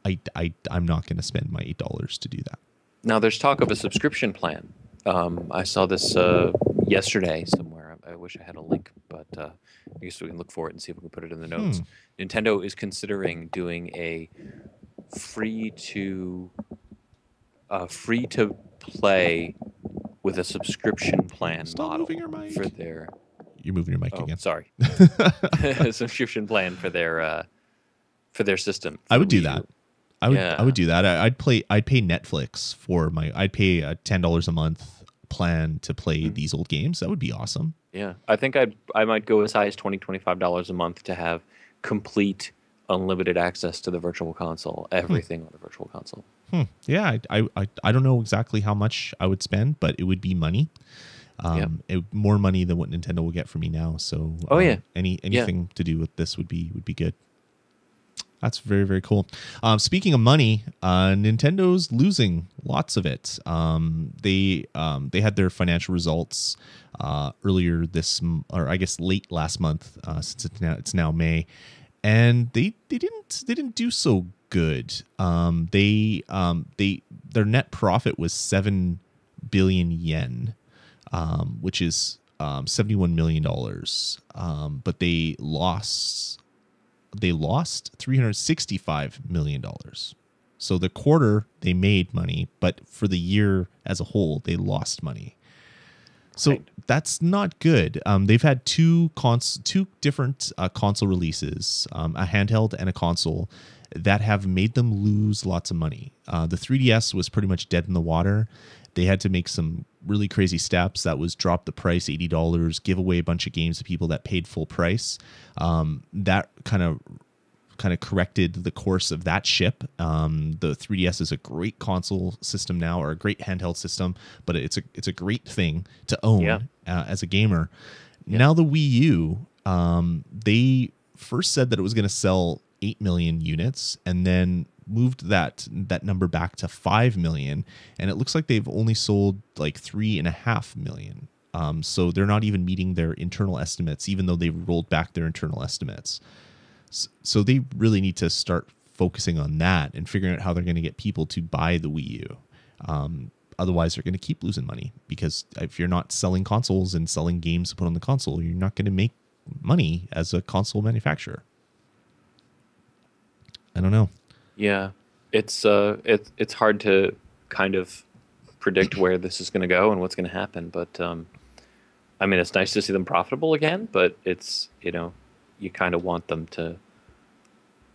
A: I I I'm not going to spend my eight dollars to do that.
B: Now there's talk of a subscription plan. Um, I saw this uh, yesterday somewhere. I, I wish I had a link, but uh, I guess we can look for it and see if we can put it in the notes. Nintendo is considering doing a free to uh, free to play with a subscription plan
A: Stop
B: model
A: moving your mic.
B: for their
A: You're moving your mic
B: oh,
A: again.
B: sorry subscription plan for their uh, for their system.
A: I would do that. I would I would do that. I, I'd play I'd pay Netflix for my I'd pay a ten dollars a month plan to play
B: Mm-hmm.
A: these old games. That would be awesome.
B: Yeah, I think I'd I might go as high as 20 dollars a month to have complete unlimited access to the virtual console, everything on the virtual console.
A: Hmm. Yeah, I, I I don't know exactly how much I would spend, but it would be money. Um, it, more money than what Nintendo will get for me now. So
B: Oh,
A: um,
B: yeah.
A: any anything to do with this would be would be good. That's very very cool. Um, speaking of money, uh, Nintendo's losing lots of it. Um, they um, they had their financial results uh, earlier this, or I guess late last month, uh, since it's now it's now May, and they they didn't they didn't do so good. Um, they um, they their net profit was seven billion yen, um, which is seventy one million dollars. But they lost they lost three hundred sixty five million dollars. So the quarter they made money, but for the year as a whole they lost money. So
B: Right.
A: that's not good. Um, they've had two cons- two different uh, console releases, um, a handheld and a console, that have made them lose lots of money. Uh, the 3DS was pretty much dead in the water. They had to make some really crazy steps. That was drop the price eighty dollars, give away a bunch of games to people that paid full price. Um, that kind of kind of corrected the course of that ship. Um, the 3DS is a great console system now, or a great handheld system, but it's a it's a great thing to own
B: Yeah.
A: uh, as a gamer. Now the Wii U, um, they first said that it was going to sell eight million units, and then moved that that number back to five million, and it looks like they've only sold like three and a half million. Um, so they're not even meeting their internal estimates, even though they've rolled back their internal estimates. S- So they really need to start focusing on that and figuring out how they're going to get people to buy the Wii U. Um, otherwise, they're going to keep losing money because if you're not selling consoles and selling games to put on the console, you're not going to make money as a console manufacturer. I don't know.
B: Yeah, it's uh, it's it's hard to kind of predict where this is going to go and what's going to happen. But um, I mean, it's nice to see them profitable again. But it's you know, you kind of want them to.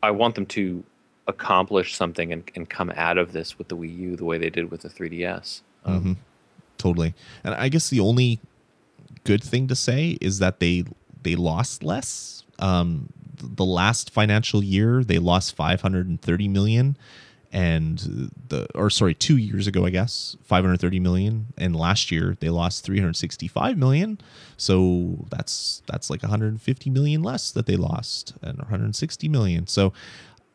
B: I want them to accomplish something and, and come out of this with the Wii U the way they did with the 3DS. Um,
A: Mhm. Totally. And I guess the only good thing to say is that they they lost less. Um, the last financial year they lost 530 million and the or sorry 2 years ago I guess 530 million and last year they lost 365 million so that's that's like 150 million less that they lost and 160 million so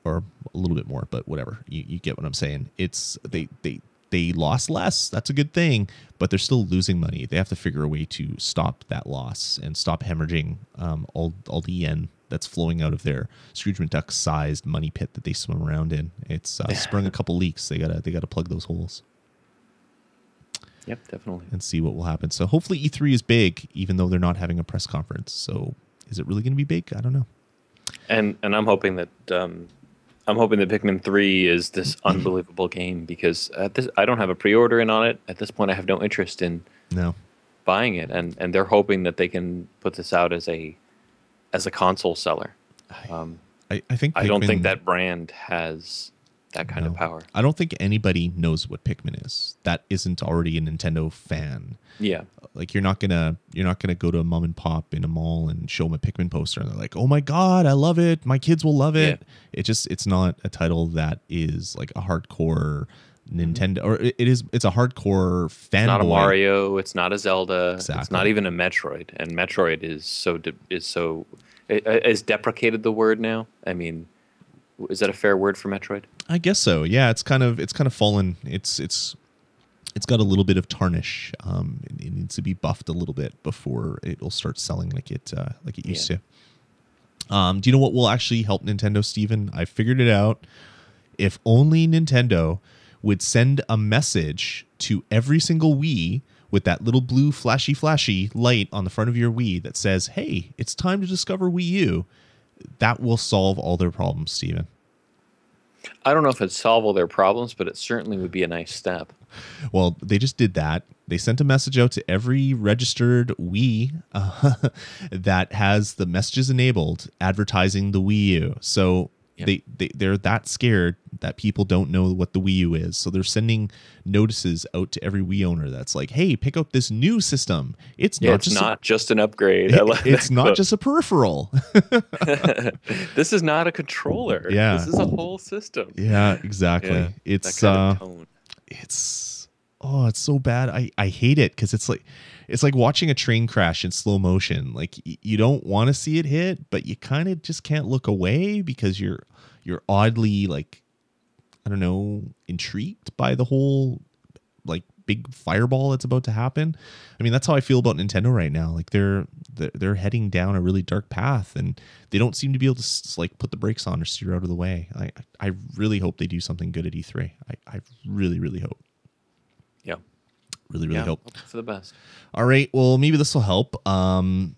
A: or a little bit more, but whatever. You, you get what I'm saying. It's they they they lost less. That's a good thing, but they're still losing money. They have to figure a way to stop that loss and stop hemorrhaging um, all all the yen that's flowing out of their Scrooge McDuck sized money pit that they swim around in. It's uh, sprung a couple leaks. They gotta they gotta plug those holes
B: Yep, definitely.
A: and see what will happen. So hopefully E3 is big, even though they're not having a press conference. So is it really going to be big? I don't know.
B: And and I'm hoping that um, I'm hoping that Pikmin Three is this unbelievable game because at this I don't have a pre-order in on it at this point. I have no interest in
A: No.
B: buying it, and and they're hoping that they can put this out as a as a console seller. Um,
A: I, I think
B: I don't think that brand has that kind of power.
A: I don't think anybody knows what Pikmin is. That isn't already a Nintendo fan.
B: Yeah,
A: Like you're not gonna you're not gonna go to a mom and pop in a mall and show them a Pikmin poster and they're like, oh my god, I love it. My kids will love it. It just it's not a title that is like a hardcore Nintendo or it is it's a hardcore fan.
B: it's not a Mario. It's not a Zelda. It's not even a Metroid. And Metroid is so de- is so is deprecated the word now. I mean, is that a fair word for Metroid?
A: I guess so. Yeah, it's kind of it's kind of fallen. It's it's it's got a little bit of tarnish. Um, it, it needs to be buffed a little bit before it will start selling like it uh, like it used
B: Yeah.
A: to. Um, do you know what will actually help Nintendo, Stephen? I figured it out. If only Nintendo would send a message to every single Wii with that little blue flashy flashy light on the front of your Wii that says, "Hey, it's time to discover Wii U." That will solve all their problems, Stephen.
B: I don't know if it'd solve all their problems, but it certainly would be a nice step.
A: Well, they just did that. They sent a message out to every registered Wii uh, that has the messages enabled advertising the Wii U. So They, they they're that scared that people don't know what the Wii U is, so they're sending notices out to every Wii owner that's like, "Hey, pick up this new system. It's yeah, not
B: it's
A: just
B: not a, just an upgrade.
A: It, it's not just a peripheral.
B: this is not a controller.
A: Yeah,
B: this is a whole system.
A: Yeah, exactly. Yeah, it's uh, it's oh, it's so bad. I I hate it because it's like it's like watching a train crash in slow motion. Like you don't want to see it hit, but you kind of just can't look away because you're you're oddly like I don't know, intrigued by the whole like big fireball that's about to happen. I mean, that's how I feel about Nintendo right now. Like they're they're heading down a really dark path, and they don't seem to be able to like put the brakes on or steer out of the way. I I really hope they do something good at E3. I I really really hope.
B: Yeah,
A: really really yeah, hope.
B: hope for the best.
A: All right. Well, maybe this will help. Um,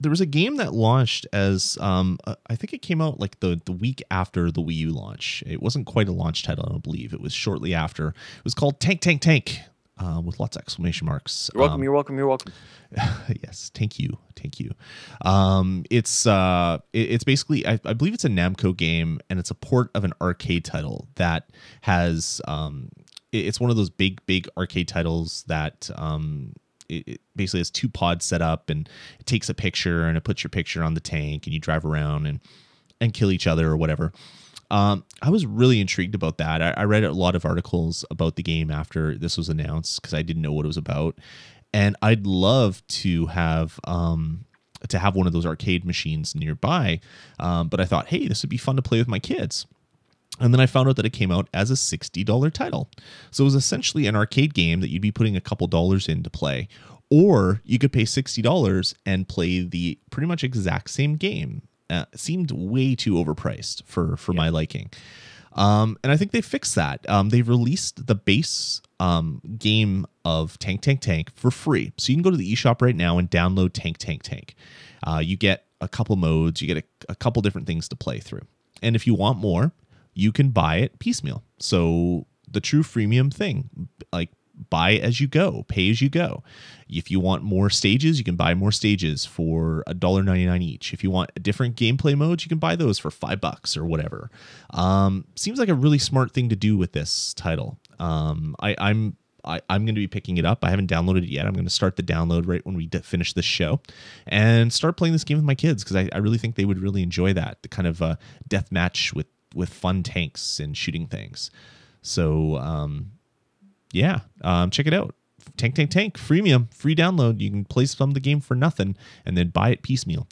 A: there was a game that launched as um, uh, I think it came out like the the week after the Wii U launch. It wasn't quite a launch title, I don't believe. It was shortly after. It was called Tank Tank Tank. Uh, with lots of exclamation marks.
B: You're welcome. Um, you're welcome. You're welcome.
A: yes, thank you, thank you. Um, it's uh, it, it's basically I, I, believe it's a Namco game, and it's a port of an arcade title that has um, it's one of those big big arcade titles that um, it, it basically has two pods set up and it takes a picture and it puts your picture on the tank and you drive around and and kill each other or whatever. Um, I was really intrigued about that. I, I, read a lot of articles about the game after this was announced because I didn't know what it was about, and I'd love to have um, to have one of those arcade machines nearby. Um, but I thought, hey, this would be fun to play with my kids. And then I found out that it came out as a $60 title. So it was essentially an arcade game that you'd be putting a couple dollars in to play. Or you could pay $60 and play the pretty much exact same game. Uh, seemed way too overpriced for, for yeah. my liking. Um, and I think they fixed that. Um, they've released the base um, game of Tank Tank Tank for free. So you can go to the eShop right now and download Tank Tank Tank. Uh, you get a couple modes, you get a, a couple different things to play through. And if you want more, you can buy it piecemeal. So the true freemium thing, like buy as you go, pay as you go. If you want more stages, you can buy more stages for $1.99 each. If you want different gameplay modes, you can buy those for five bucks or whatever. Um, seems like a really smart thing to do with this title. Um, I, I'm I, am going to be picking it up. I haven't downloaded it yet. I'm going to start the download right when we finish this show and start playing this game with my kids because I, I, really think they would really enjoy that. The kind of uh, death match with with fun tanks and shooting things. So um, yeah, um, check it out. Tank Tank Tank freemium free download. You can play some of the game for nothing and then buy it piecemeal.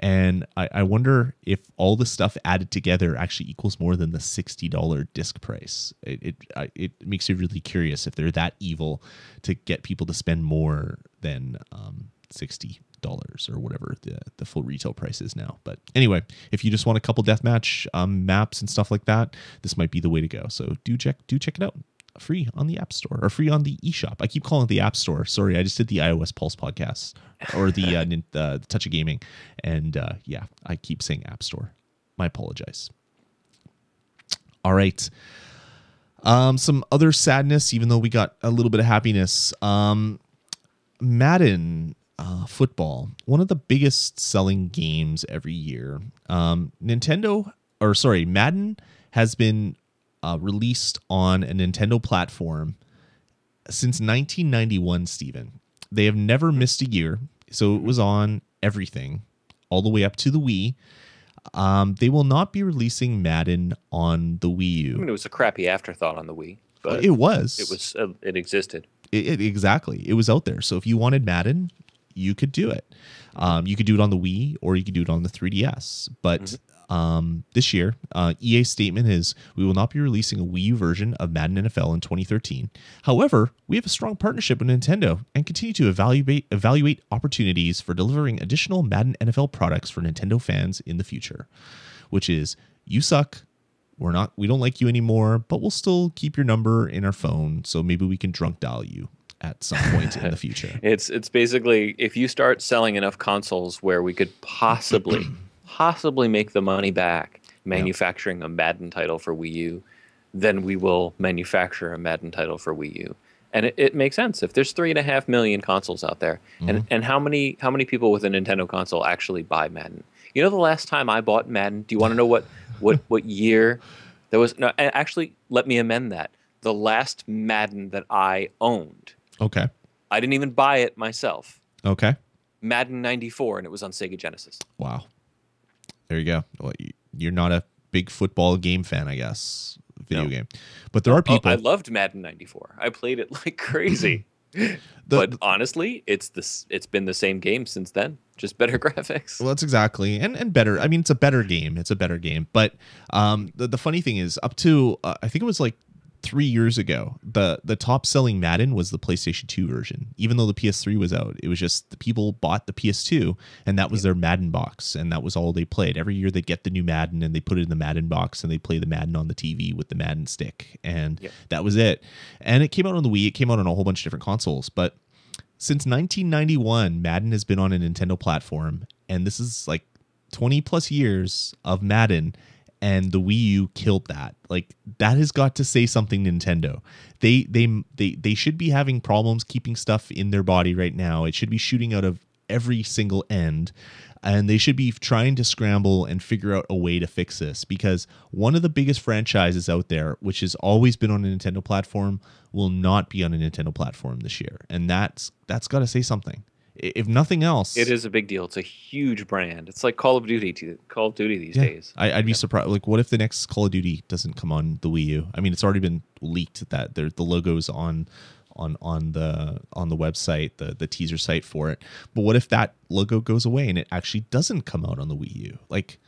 A: And I, I wonder if all the stuff added together actually equals more than the sixty dollar disc price. It it, it makes you really curious if they're that evil to get people to spend more than um, sixty dollars or whatever the, the full retail price is now. But anyway, if you just want a couple deathmatch um, maps and stuff like that, this might be the way to go. So do check do check it out. Free on the App Store or free on the eShop. I keep calling it the App Store. Sorry, I just did the iOS Pulse podcast or the uh, the Touch of Gaming, and uh, yeah, I keep saying App Store. My apologize. All right. Um, some other sadness, even though we got a little bit of happiness. Um, Madden uh, football, one of the biggest selling games every year. Um, Nintendo, or sorry, Madden has been uh, released on a Nintendo platform since 1991, Stephen. They have never missed a year, so it was on everything, all the way up to the Wii. Um, they will not be releasing Madden on the Wii U.
B: I mean, it was a crappy afterthought on the Wii, but
A: it was.
B: It was. Uh, it existed.
A: It, it, exactly. It was out there. So if you wanted Madden, you could do it. Um, you could do it on the Wii or you could do it on the 3DS. But mm-hmm. um, this year, uh, EA's statement is we will not be releasing a Wii U version of Madden NFL in 2013. However, we have a strong partnership with Nintendo and continue to evaluate evaluate opportunities for delivering additional Madden NFL products for Nintendo fans in the future. Which is you suck. We're not we don't like you anymore, but we'll still keep your number in our phone, so maybe we can drunk dial you at some point in the future.
B: It's it's basically if you start selling enough consoles where we could possibly possibly make the money back manufacturing a Madden title for Wii U, then we will manufacture a Madden title for Wii U. And it, it makes sense if there's three and a half million consoles out there, and mm-hmm. and how many how many people with a Nintendo console actually buy Madden? You know, the last time I bought Madden, do you want to know what what what year there was? No, actually, let me amend that. The last Madden that I owned,
A: Okay.
B: I didn't even buy it myself.
A: Okay.
B: Madden '94, and it was on Sega Genesis.
A: Wow. There you go. Well, you- You're not a big football game fan, I guess. Video
B: No.
A: game. But there are
B: Oh,
A: people
B: I loved Madden '94. I played it like crazy.
A: the-
B: but honestly, it's this. It's been the same game since then, just better graphics.
A: Well, that's exactly, and and better. I mean, it's a better game. It's a better game. But um, the the funny thing is, up to uh, I think it was like three years ago, the the top selling Madden was the PlayStation 2 version. Even though the PS3 was out, it was just the people bought the PS2, and that was their Madden box, and that was all they played. Every year they'd get the new Madden, and they put it in the Madden box, and they play the Madden on the TV with the Madden stick, and that was it. And it came out on the Wii. It came out on a whole bunch of different consoles, but since 1991, Madden has been on a Nintendo platform, and this is like 20 plus years of Madden, and the Wii U killed that. Like that has got to say something, Nintendo. They they they they should be having problems keeping stuff in their body right now. It should be shooting out of every single end. And they should be trying to scramble and figure out a way to fix this because one of the biggest franchises out there, which has always been on a Nintendo platform, will not be on a Nintendo platform this year. And that's that's got to say something. If nothing else,
B: It is a big deal. It's a huge brand. It's like Call of Duty. To, Call of Duty these
A: Yeah.
B: days.
A: I, I'd be surprised. Like, what if the next Call of Duty doesn't come on the Wii U? I mean, it's already been leaked that there the logos on on on the on the website, the the teaser site for it. But what if that logo goes away and it actually doesn't come out on the Wii U? Like,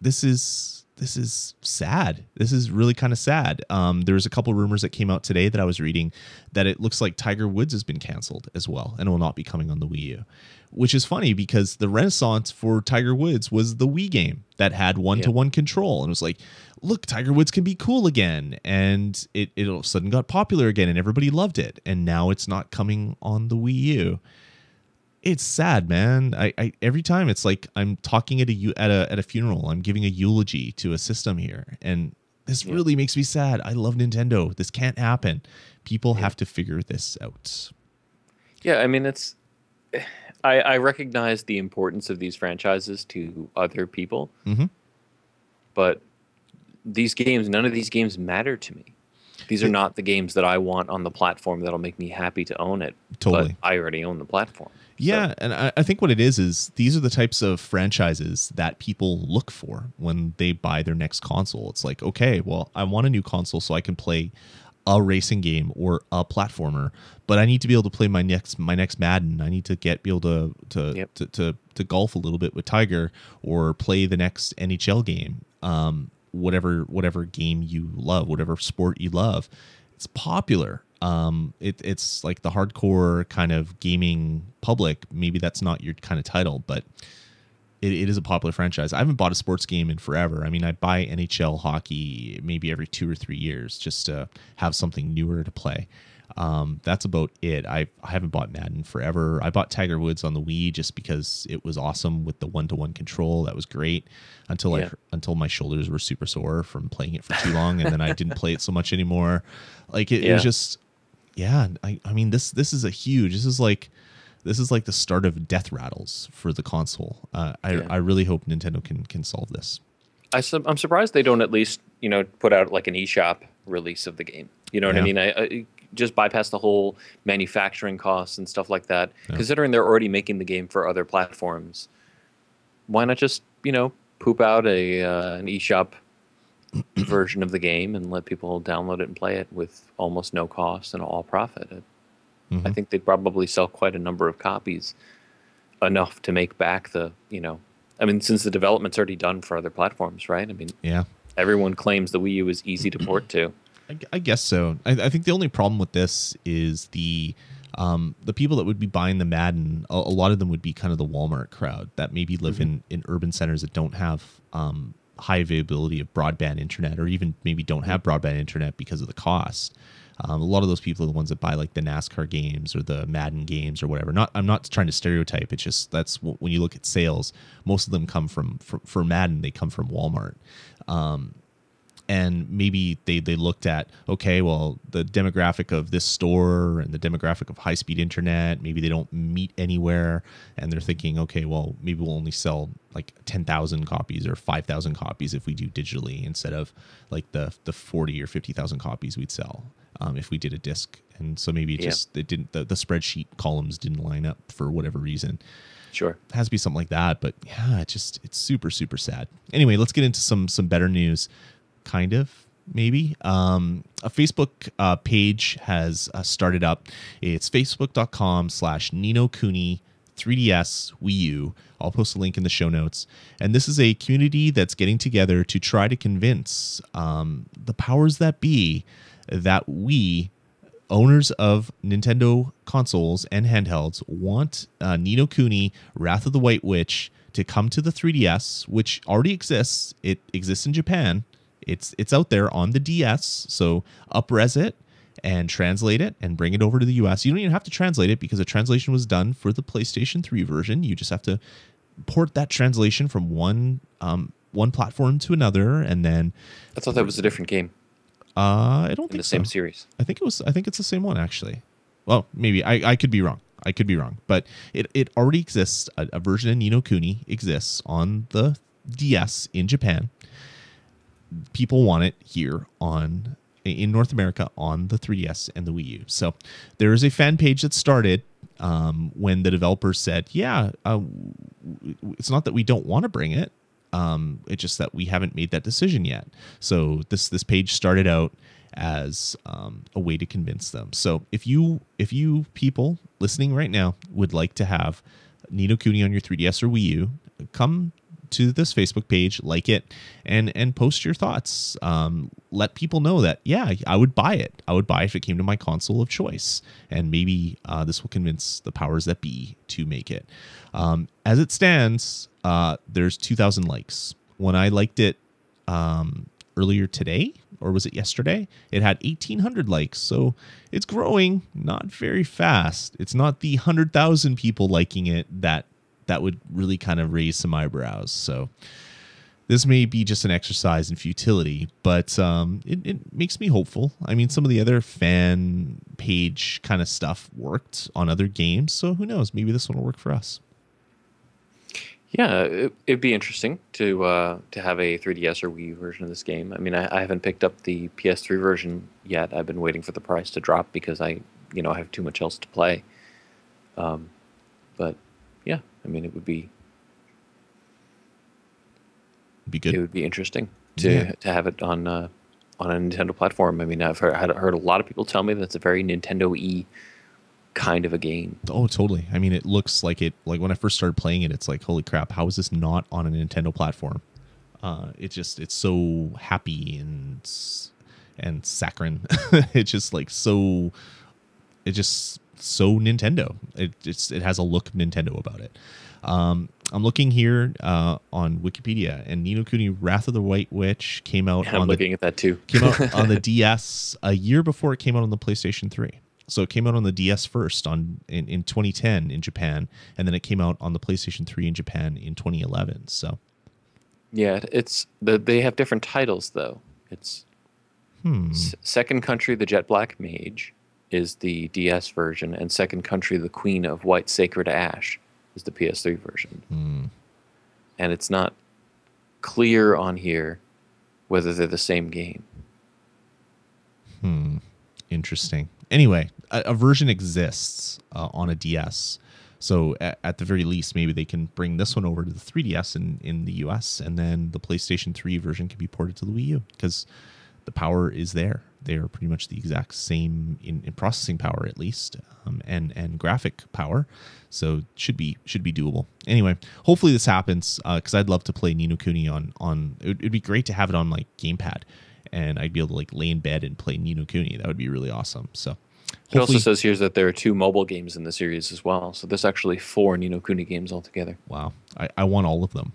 A: this is this is sad. This is really kind of sad. Um, there's a couple rumors that came out today that I was reading that it looks like Tiger Woods has been canceled as well and will not be coming on the Wii U, which is funny because the renaissance for Tiger Woods was the Wii game that had one to one control and it was like, look, Tiger Woods can be cool again, and it it all of a sudden got popular again and everybody loved it, and now it's not coming on the Wii U it's sad, man. I, I every time it's like I'm talking at a at a at a funeral. I'm giving a eulogy to a system here, and this
B: Yeah.
A: really makes me sad. I love Nintendo. This can't happen. People have to figure this out.
B: Yeah, I mean it's. I, I recognize the importance of these franchises to other people,
A: Mhm.
B: but these games, none of these games matter to me. These are not the games that I want on the platform that'll make me happy to own it.
A: Totally.
B: But I already own the platform. So-
A: Yeah, and I, I think what it is is these are the types of franchises that people look for when they buy their next console. It's like, okay, well, I want a new console so I can play a racing game or a platformer, but I need to be able to play my next my next Madden. I need to get be able to to
B: Yep.
A: to, to, to golf a little bit with Tiger or play the next NHL game. Um, whatever whatever game you love, whatever sport you love, it's popular. Um, it, it's like the hardcore kind of gaming public. Maybe that's not your kind of title, but it, it is a popular franchise. I haven't bought a sports game in forever. I mean, I buy NHL hockey maybe every two or three years just to have something newer to play. Um, that's about it. I, I haven't bought Madden forever. I bought Tiger Woods on the Wii just because it was awesome with the one to one control. That was great until I until my shoulders were super sore from playing it for too long, and then I didn't play it so much anymore. Like it, it was just yeah. I, I mean this this is a huge. This is like this is like the start of death rattles for the console. Uh, I
B: Yeah.
A: I really hope Nintendo can can solve this.
B: I su- I'm surprised they don't at least you know put out like an eShop release of the game. You know what
A: Yeah.
B: I mean? I, I just bypass the whole manufacturing costs and stuff like that.
A: Yeah.
B: Considering they're already making the game for other platforms, why not just you know poop out a uh, an eShop version of the game and let people download it and play it with almost no cost and all profit? I- I think they'd probably sell quite a number of copies, enough to make back the you know. I mean, since the development's already done for other platforms, right? I mean,
A: Yeah.
B: everyone claims the Wii U is easy to port to.
A: I, I guess so. I, I think the only problem with this is the um, the people that would be buying the Madden. A, a lot of them would be kind of the Walmart crowd that maybe live in in urban centers that don't have um, high availability of broadband internet, or even maybe don't have broadband internet because of the cost. Um, a lot of those people are the ones that buy like the NASCAR games or the Madden games or whatever. Not, I'm not trying to stereotype. It's just that's when you look at sales, most of them come from for, for Madden. They come from Walmart. Um, and maybe they they looked at okay well the demographic of this store and the demographic of high speed internet maybe they don't meet anywhere. And they're thinking okay well maybe we'll only sell like 10,000 copies or 5,000 copies if we do digitally instead of like the the 40 or 50,000 copies we'd sell um, if we did a disc. And so maybe it
B: Yeah.
A: just it didn't the, the spreadsheet columns didn't line up for whatever reason.
B: Sure.
A: it has to be something like that but yeah it just it's super super sad. Anyway let's get into some some better news kind of maybe um, a facebook uh, page has uh, started up it's facebook.com slash ni no kuni 3ds wii u i'll post a link in the show notes and this is a community that's getting together to try to convince um, the powers that be that we owners of Nintendo consoles and handhelds want uh, Ni No Kuni Wrath of the White Witch to come to the 3DS, which already exists. It exists in Japan. It's it's out there on the DS. So upres it and translate it and bring it over to the US. You don't even have to translate it because the translation was done for the PlayStation 3 version. You just have to port that translation from one um, one platform to another, and then
B: I thought that was a different game
A: uh, I don't
B: in
A: think
B: the same
A: so.
B: series.
A: I think it was. I think it's the same one actually. Well, maybe I, I could be wrong. I could be wrong, but it, it already exists. A, a version of Ni No Kuni exists on the DS in Japan. People want it here on in North America on the 3DS and the Wii U. So there is a fan page that started um, when the developers said, "Yeah, uh, it's not that we don't want to bring it. Um, it's just that we haven't made that decision yet." So this this page started out as um, a way to convince them. So if you if you people listening right now would like to have Ni No Kuni on your 3DS or Wii U, come to this Facebook page, like it, and and post your thoughts. Um, let people know that yeah, I would buy it. I would buy if it came to my console of choice, and maybe uh, this will convince the powers that be to make it. Um, as it stands, uh, there's 2,000 likes. When I liked it um, earlier today, or was it yesterday? It had 1,800 likes, so it's growing, not very fast. It's not the 100,000 people liking it that that would really kind of raise some eyebrows. So this may be just an exercise in futility, but um, it, it makes me hopeful. I mean, some of the other fan page kind of stuff worked on other games, so who knows? Maybe this one will work for us.
B: Yeah, it, it'd be interesting to uh, to have a 3DS or Wii version of this game. I mean, I, I haven't picked up the PS3 version yet. I've been waiting for the price to drop because I, you know, I have too much else to play. Um, but yeah, I mean, it would be
A: It'd be
B: it would be interesting to
A: Yeah.
B: to have it on uh, on a Nintendo platform. I mean, I've heard, had heard a lot of people tell me that it's a very Nintendo e kind of a game.
A: Oh, totally. I mean, it looks like it. Like when I first started playing it, it's like, holy crap! How is this not on a Nintendo platform? Uh, it just it's so happy and and saccharine. it's just like so. It just so Nintendo. It it's it has a look of Nintendo about it. Um, I'm looking here uh, on Wikipedia, and Ni No Kuni: Wrath of the White Witch came out
B: I'm
A: on the
B: looking at that too.
A: came out on the DS a year before it came out on the PlayStation 3. So it came out on the DS first on in, in 2010 in Japan, and then it came out on the PlayStation 3 in Japan in 2011. So
B: Yeah, it's the, they have different titles though. It's
A: hmm,
B: S- Second Country, the Jet Black Mage, is the DS version, and Second Country, the Queen of White Sacred Ash, is the PS3 version.
A: hmm.
B: And it's not clear on here whether they're the same game.
A: Hmm. Interesting. Anyway, a, a version exists uh, on a DS. So at, at the very least, maybe they can bring this one over to the 3DS in, in the US, and then the PlayStation 3 version can be ported to the Wii U because the power is there. They are pretty much the exact same in, in processing power, at least, um, and and graphic power. So should be should be doable. Anyway, hopefully this happens because I'd love to play Ni No Kuni on on. It would it'd be great to have it on like gamepad, and I'd be able to like lay in bed and play Ni No Kuni. That would be really awesome. So
B: It also says here that there are two mobile games in the series as well. So there's actually four Ni No Kuni games altogether.
A: wow, I, I want all of them.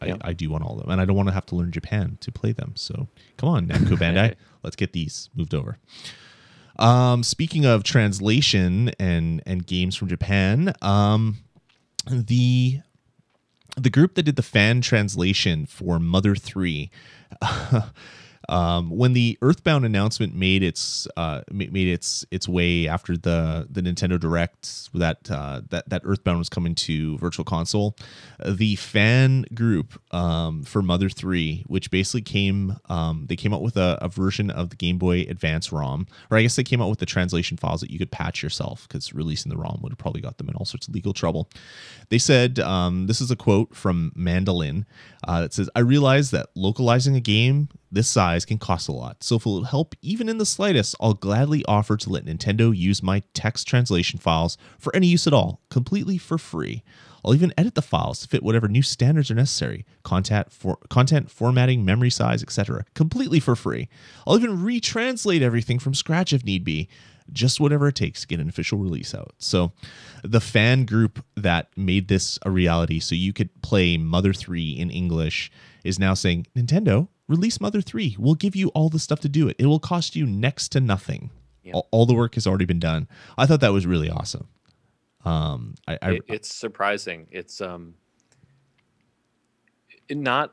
A: I,
B: Yeah.
A: I do want all of them, and I don't want to have to learn Japan to play them. So come on, Namco Bandai, let's get these moved over. Um, speaking of translation and and games from Japan, um, the the group that did the fan translation for Mother 3 um, when the Earthbound announcement made its uh, made its its way after the the Nintendo Direct that uh, that that Earthbound was coming to Virtual Console, the fan group um, for Mother Three, which basically came um, they came out with a, a version of the Game Boy Advance ROM, or I guess they came out with the translation files that you could patch yourself because releasing the ROM would have probably got them in all sorts of legal trouble. They said um, this is a quote from Mandelin uh, that says, "I realize that localizing a game this size can cost a lot. So if it will help even in the slightest, I'll gladly offer to let Nintendo use my text translation files for any use at all, completely for free. I'll even edit the files to fit whatever new standards are necessary, content for content formatting, memory size, etc., completely for free. I'll even retranslate everything from scratch if need be." Just whatever it takes to get an official release out. So, the fan group that made this a reality, so you could play Mother 3 in English, is now saying, Nintendo, release Mother 3. We'll give you all the stuff to do it. It will cost you next to nothing. All, all the work has already been done. I thought that was really awesome. Um, I, I
B: it, it's surprising. It's um not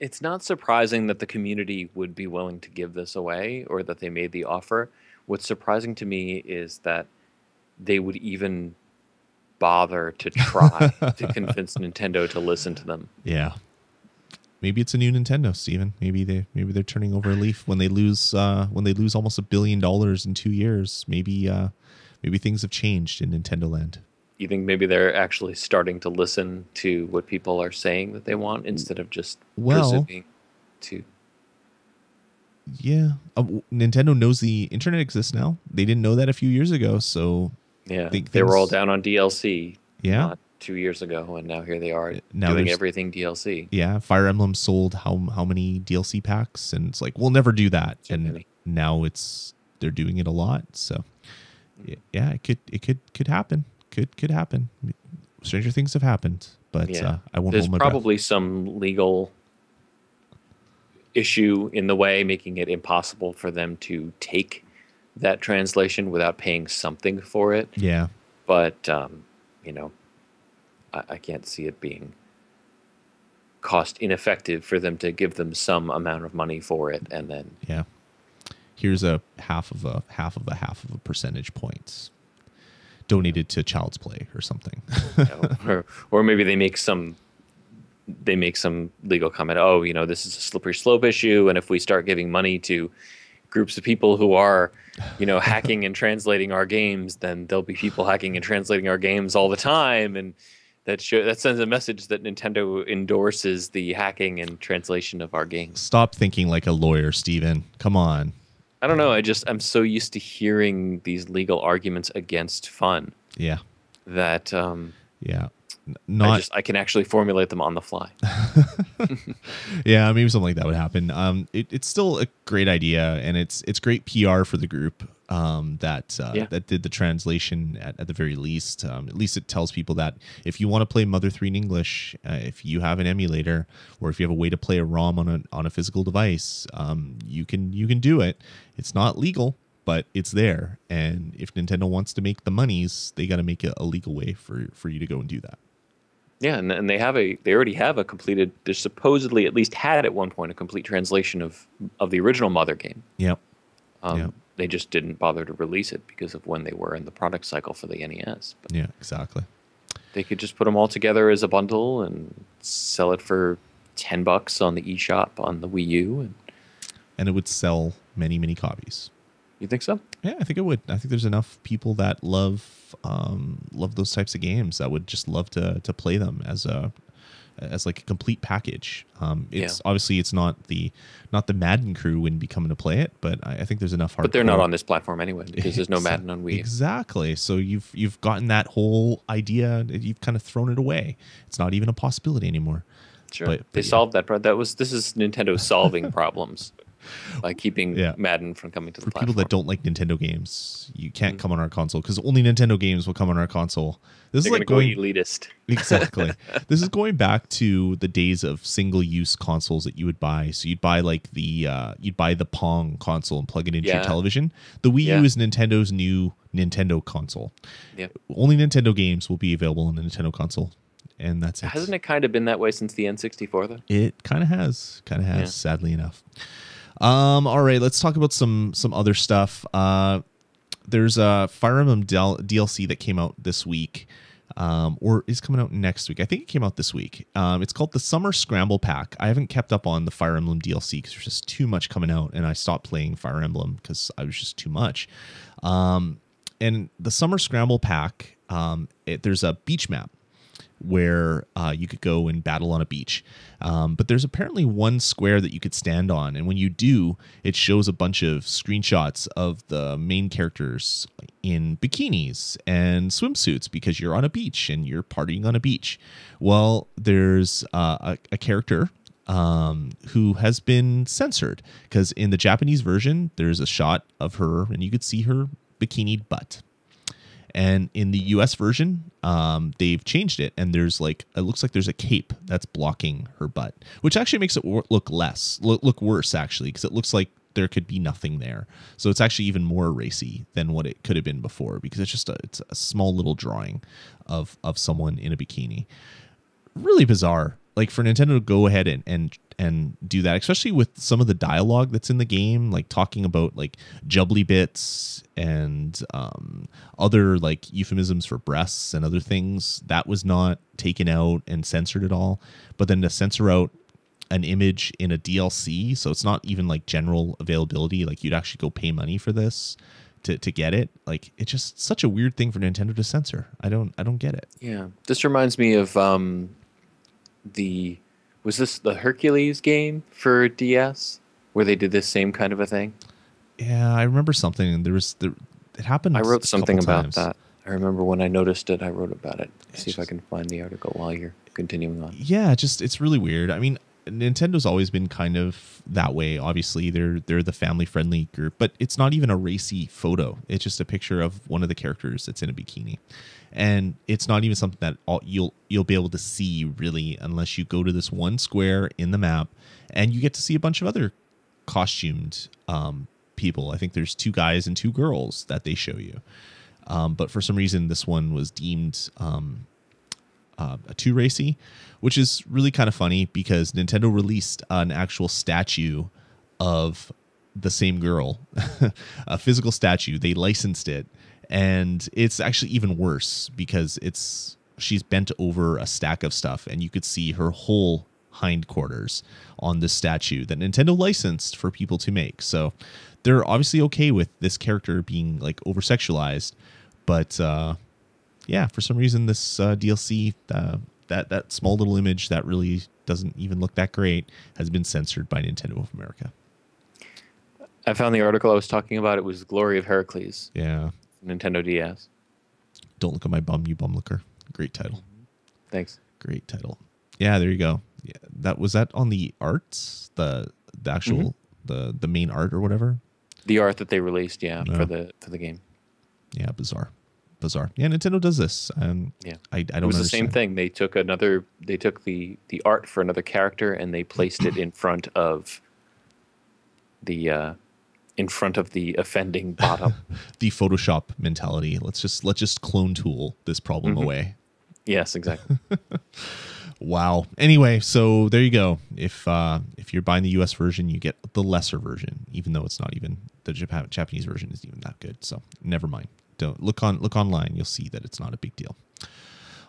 B: it's not surprising that the community would be willing to give this away or that they made the offer. What's surprising to me is that they would even bother to try to convince Nintendo to listen to them.
A: yeah. Maybe it's a new Nintendo, Stephen. Maybe they maybe they're turning over a leaf when they lose uh, when they lose almost a billion dollars in two years. Maybe uh, maybe things have changed in Nintendo Land.
B: You think maybe they're actually starting to listen to what people are saying that they want instead of just
A: Well-
B: presuming to
A: Yeah, uh, Nintendo knows the internet exists now. They didn't know that a few years ago, so
B: yeah.
A: Think
B: They were all down on DLC
A: yeah,
B: not two years ago, and now here they are
A: Now
B: doing everything DLC.
A: yeah. Fire Emblem sold how how many DLC packs, and it's like we'll never do that.
B: Too
A: and
B: many.
A: now it's they're doing it a lot. So y- yeah, it could it could could happen. Could could happen. Stranger things have happened, but
B: Yeah.
A: uh, I won't
B: There's
A: hold my breath.
B: probably some legal issue in the way, making it impossible for them to take that translation without paying something for it.
A: Yeah,
B: But um, you know, I, I can't see it being cost ineffective for them to give them some amount of money for it, and then
A: yeah. Here's a half of a half of a half of a percentage points donated to Child's Play or something.
B: or, or maybe they make some they make some legal comment oh you know this is a slippery slope issue and if we start giving money to groups of people who are you know hacking and translating our games then there'll be people hacking and translating our games all the time and that show, that sends a message that Nintendo endorses the hacking and translation of our games.
A: Stop thinking like a lawyer, Stephen. Come on.
B: I don't know. I just I'm so used to hearing these legal arguments against fun
A: Yeah,
B: that um,
A: yeah. N-
B: I
A: Not
B: just I can actually formulate them on the fly.
A: yeah, maybe something like that would happen. Um, it, it's still a great idea, and it's it's great PR for the group um, that uh,
B: Yeah.
A: that did the translation at, at the very least. Um, at least it tells people that if you want to play Mother Three in English, uh, if you have an emulator or if you have a way to play a ROM on a on a physical device, um, you can you can do it. It's not legal, but it's there. And if Nintendo wants to make the monies, they got to make it a legal way for for you to go and do that.
B: Yeah, and, and they have a they already have a completed. They supposedly at least had at one point a complete translation of of the original Mother game.
A: Yep.
B: Um,
A: Yeah.
B: They just didn't bother to release it because of when they were in the product cycle for the NES. But
A: Yeah. Exactly.
B: they could just put them all together as a bundle and sell it for ten bucks on the eShop on the Wii U. And
A: And it would sell many many copies.
B: you think so?
A: Yeah, I think it would. I think there's enough people that love um, love those types of games that would just love to to play them as a as like a complete package. Um, it's obviously it's not the not the Madden crew wouldn't be coming to play it, but I, I think there's enough. Hard.
B: But they're not on this platform anyway because there's no Madden on Wii.
A: Exactly. So you've you've gotten that whole idea. You've kind of thrown it away. It's not even a possibility anymore.
B: Sure,
A: but-
B: they
A: yeah.
B: solved that. Pro- that was this is Nintendo solving problems. By keeping
A: Yeah.
B: Madden from coming to the
A: For
B: platform.
A: people that don't like Nintendo games, you can't
B: Mm.
A: come on our console because only Nintendo games will come on our console. This
B: They're
A: is like
B: gonna go elitist.
A: exactly. this is going back to the days of single-use consoles that you would buy. So you'd buy like the uh, you'd buy the Pong console and plug it into your television. The Wii
B: Yeah.
A: U is Nintendo's new Nintendo console.
B: Yeah.
A: Only Nintendo games will be available on the Nintendo console, and that's it.
B: Hasn't it kind of been that way since the N64 though?
A: It kind of has, kind of has,
B: Yeah.
A: sadly enough. Um, all right, let's talk about some some other stuff. Uh, there's a Fire Emblem DLC that came out this week, um, or is coming out next week. I think it came out this week. Um, it's called the Summer Scramble Pack. I haven't kept up on the Fire Emblem DLC because there's just too much coming out, and I stopped playing Fire Emblem because I was just too much. Um, and the Summer Scramble Pack, um, it, there's a beach map where uh, you could go and battle on a beach. Um, but there's apparently one square that you could stand on. And when you do, it shows a bunch of screenshots of the main characters in bikinis and swimsuits because you're on a beach and you're partying on a beach. Well, there's uh, a, a character um, who has been censored because in the Japanese version, there's a shot of her and you could see her bikini butt. And in the US version, um, they've changed it, and there's like it looks like there's a cape that's blocking her butt, which actually makes it look less, look, worse actually, because it looks like there could be nothing there. So it's actually even more racy than what it could have been before, because it's just a it's a small little drawing of of someone in a bikini. Really bizarre. Like for Nintendo to go ahead and and and do that, especially with some of the dialogue that's in the game, like talking about like jubbly bits and um, other like euphemisms for breasts and other things. That was not taken out and censored at all. But then to censor out an image in a DLC, so it's not even like general availability. Like you'd actually go pay money for this to, to get it. Like it's just such a weird thing for Nintendo to censor. I don't I don't get it.
B: Yeah, this reminds me of um, the was this the Hercules game for DS where they did this same kind of a thing.
A: Yeah, I remember something. There was there. It happened.
B: I wrote something about
A: times.
B: that. I remember when I noticed it, I wrote about it.
A: It's
B: See if I can find the article while you're continuing on.
A: yeah just it's really weird i mean nintendo's always been kind of that way obviously they're they're the family friendly group but it's not even a racy photo it's just a picture of one of the characters that's in a bikini and it's not even something that all, you'll you'll be able to see really unless you go to this one square in the map and you get to see a bunch of other costumed um, people i think there's two guys and two girls that they show you um, but for some reason this one was deemed um, uh, too racy, which is really kind of funny because Nintendo released an actual statue of the same girl, a physical statue. They licensed it, and it's actually even worse because it's she's bent over a stack of stuff, and you could see her whole hindquarters on this statue that Nintendo licensed for people to make. So they're obviously okay with this character being like over sexualized, but uh, yeah, for some reason this uh, DLC uh, that that small little image that really doesn't even look that great has been censored by Nintendo of America.
B: I found the article I was talking about. It was Glory of Heracles,
A: Yeah,
B: Nintendo DS.
A: don't look at my bum, you bum looker. Great title,
B: Thanks.
A: great title. Yeah, there you go. Yeah, that was that on the arts, the the actual the the main art or whatever.
B: The art that they released, yeah,
A: Yeah.
B: for the for the game.
A: Yeah, bizarre, bizarre. Yeah, Nintendo does this. Um,
B: Yeah.
A: I, I don't.
B: It was the same thing. They took another. They took the the art for another character and they placed it in front of the uh, in front of the offending bottom.
A: The Photoshop mentality. Let's just let's just clone tool this problem
B: Mhm.
A: away.
B: yes, exactly.
A: Wow. Anyway, so there you go. If uh, if you're buying the U.S. version, you get the lesser version, even though it's not even the Jap- Japanese version isn't even that good. So never mind. Don't look on look online. You'll see that it's not a big deal.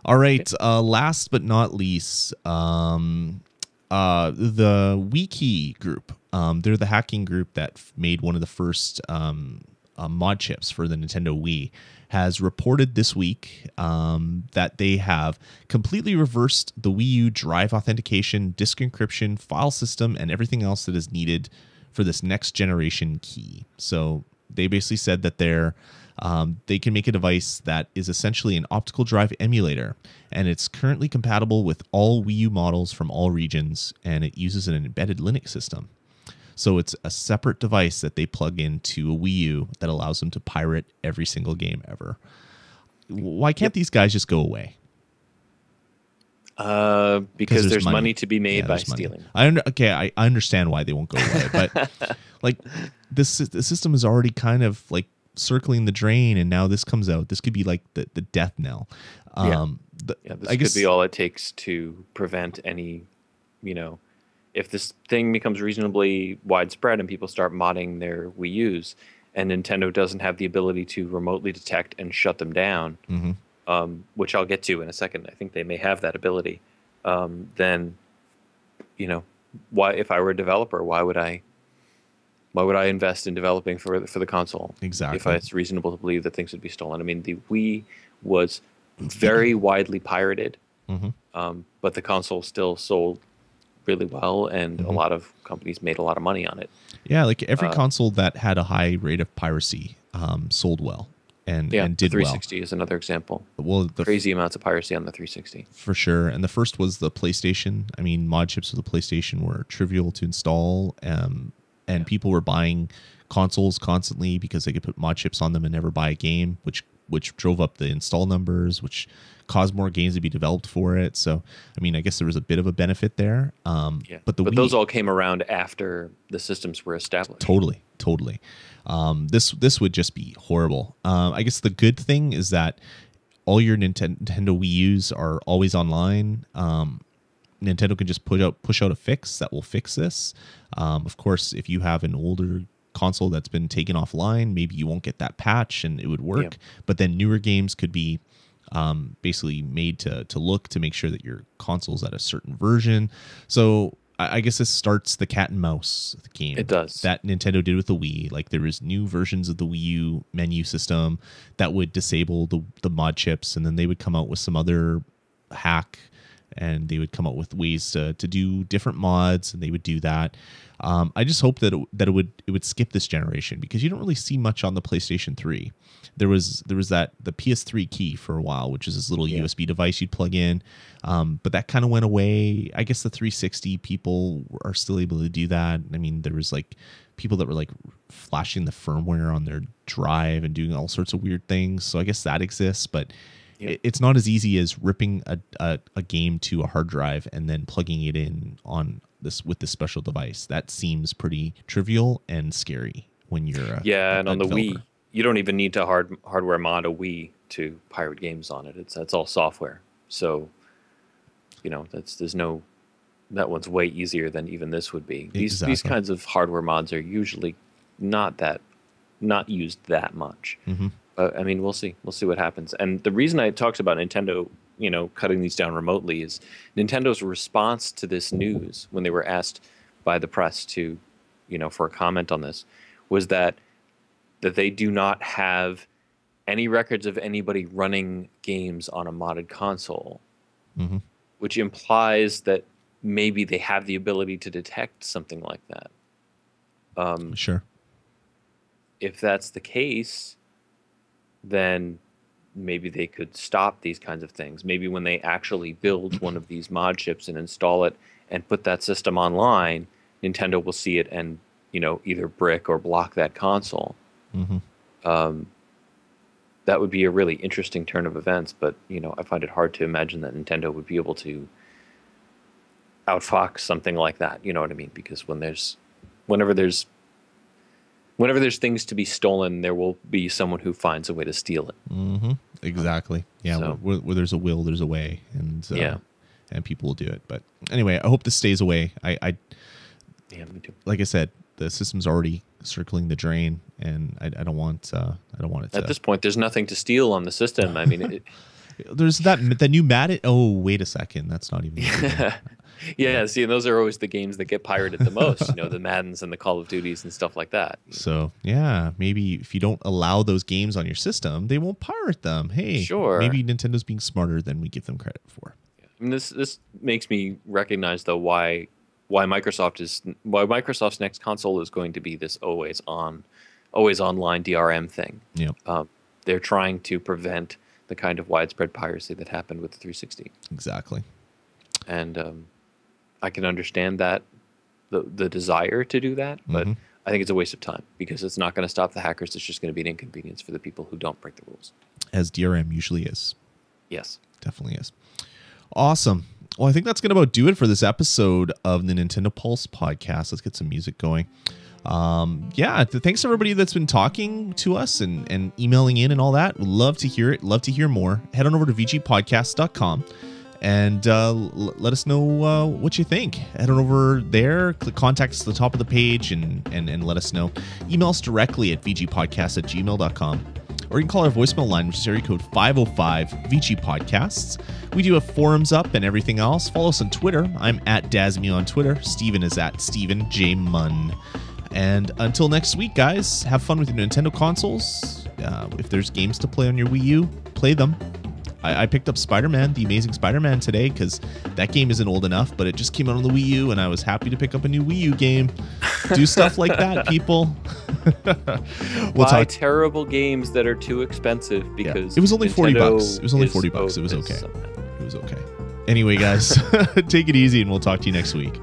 A: All right. Uh, last but not least, um, uh, the WiiKey group. Um, they're the hacking group that made one of the first um, uh, mod chips for the Nintendo Wii. Has reported this week um, that they have completely reversed the Wii U drive authentication, disk encryption, file system, and everything else that is needed for this next generation key. So they basically said that they're um, they can make a device that is essentially an optical drive emulator, and it's currently compatible with all Wii U models from all regions, and it uses an embedded Linux system. So it's a separate device that they plug into a Wii U that allows them to pirate every single game ever. Why can't these guys just go away?
B: Uh, because there's, money. to be made
A: Yeah,
B: by
A: there's money.
B: stealing.
A: I under, okay, I, I understand why they won't go away, but like this the system is already kind of like circling the drain, and now this comes out. This could be like the, the death knell.
B: Yeah.
A: Um, the-
B: Yeah, this
A: I guess
B: could be all it takes to prevent any, you know, if this thing becomes reasonably widespread and people start modding their Wii U's, and Nintendo doesn't have the ability to remotely detect and shut them down,
A: Mhm.
B: um, which I'll get to in a second. I think they may have that ability. Um, then, you know, why if I were a developer, why would I? Why would I invest in developing for the- for the console?
A: Exactly.
B: If it's reasonable to believe that things would be stolen. I mean, the Wii was very widely pirated,
A: Mhm.
B: um, but the console still sold really well, and
A: Mm-hmm.
B: a lot of companies made a lot of money on it.
A: Yeah, like every
B: Uh,
A: console that had a high rate of piracy um, sold well and,
B: Yeah,
A: and
B: the
A: did well.
B: 360 is another example.
A: Well, the
B: Crazy amounts of piracy on the 360.
A: for sure. And the first was the PlayStation. I mean, mod chips for the PlayStation were trivial to install, um, and people were buying consoles constantly because they could put mod chips on them and never buy a game, which which drove up the install numbers, which caused more games to be developed for it. So, I mean, I guess there was a bit of a benefit there. Um,
B: Yeah,
A: but the
B: but
A: Wii-
B: those all came around after the systems were established.
A: Totally, totally. Um, this this would just be horrible. Um, I guess the good thing is that all your Nintendo Wii U's are always online. Um, Nintendo can just push out push out a fix that will fix this. Um, of course, if you have an older console that's been taken offline, maybe you won't get that patch and it would work. But then newer games could be um, basically made to to look to make sure that your console's at a certain version. So I, I guess this starts the cat and mouse game.
B: It does.
A: that Nintendo did with the Wii. Like there was new versions of the Wii U menu system that would disable the the mod chips, and then they would come out with some other hack, and they would come up with ways to to do different mods, and they would do that. Um, I just hope that it, that it would it would skip this generation because you don't really see much on the PlayStation 3. There was there was that the PS3 key for a while, which is this little
B: Yeah.
A: USB device you'd plug in, um, but that kind of went away. I guess the 360 people are still able to do that. I mean, there was like people that were like flashing the firmware on their drive and doing all sorts of weird things. So I guess that exists, but It- it's not as easy as ripping a, a, a game to a hard drive and then plugging it in on this with this special device. That seems pretty trivial and scary when you're a,
B: Yeah, and
A: a
B: on the
A: developer.
B: Wii, you don't even need to hard hardware mod a Wii to pirate games on it. It's that's all software. So, you know, that's there's no that one's way easier than even this would be. These these kinds of hardware mods are usually not that not used that much.
A: Mhm.
B: But I mean, we'll see. We'll see what happens. And the reason I talked about Nintendo, you know, cutting these down remotely is Nintendo's response to this news when they were asked by the press to, you know, for a comment on this, was that that they do not have any records of anybody running games on a modded console,
A: Mhm.
B: which implies that maybe they have the ability to detect something like that. Um,
A: Sure.
B: if that's the case, then maybe they could stop these kinds of things. Maybe when they actually build one of these mod chips and install it and put that system online, Nintendo will see it and you know either brick or block that console.
A: hmm
B: Um, that would be a really interesting turn of events, but you know I find it hard to imagine that Nintendo would be able to outfox something like that. You know what I mean? Because when there's whenever there's whenever there's things to be stolen, there will be someone who finds a way to steal it.
A: hmm Exactly. Yeah.
B: So-
A: Where, where there's a will, there's a way, and uh,
B: Yeah.
A: and people will do it. But anyway, I hope this stays away. I, I
B: Yeah, me too.
A: like I said, the system's already circling the drain, and I, I don't want uh, I don't want it to.
B: At this point, there's nothing to steal on the system. I mean, it,
A: there's that the new Madden. Oh, wait a second, that's not even.
B: yeah. See, and those are always the games that get pirated the most. You know, the Maddens and the Call of Duties and stuff like that.
A: So yeah, maybe if you don't allow those games on your system, they won't pirate them. Hey,
B: Sure.
A: Maybe Nintendo's being smarter than we give them credit for.
B: I mean, this this makes me recognize though why why Microsoft is why Microsoft's next console is going to be this always on, always online DRM thing.
A: Yeah,
B: Um, they're trying to prevent the kind of widespread piracy that happened with the 360,
A: exactly.
B: and um, I can understand that the the desire to do that, but
A: Mhm.
B: I think it's a waste of time because it's not going to stop the hackers. It's just going to be an inconvenience for the people who don't break the rules.
A: As DRM usually is.
B: Yes.
A: Definitely is. Awesome. Well, I think that's going to about do it for this episode of the Nintendo Pulse podcast. Let's get some music going. Um, yeah, th- thanks to everybody that's been talking to us and, and emailing in and all that. Love to hear it. Love to hear more. Head on over to vgpodcast.com and uh, let us know uh, what you think. Head on over there, click contact us at the top of the page, and, and, and let us know. Email us directly at vgpodcast at gmail.com. Or you can call our voicemail line, which is area code 505 VG Podcasts. We do have forums up and everything else. Follow us on Twitter. I'm at Dasmy on Twitter. Stephen is at Steven J. Munn. And until next week, guys, have fun with your Nintendo consoles. Uh, if there's games to play on your Wii U, play them. I, I picked up Spider Man, the Amazing Spider Man, today because that game isn't old enough, but it just came out on the Wii U, and I was happy to pick up a new Wii U game. Do stuff like that, people. we'll
B: Buy
A: talk.
B: terrible games that are too expensive
A: Yeah.
B: because
A: It was only 40 bucks. It was only 40 bucks. It was okay.
B: somehow.
A: It was okay. Anyway, guys, take it easy, and we'll talk to you next week.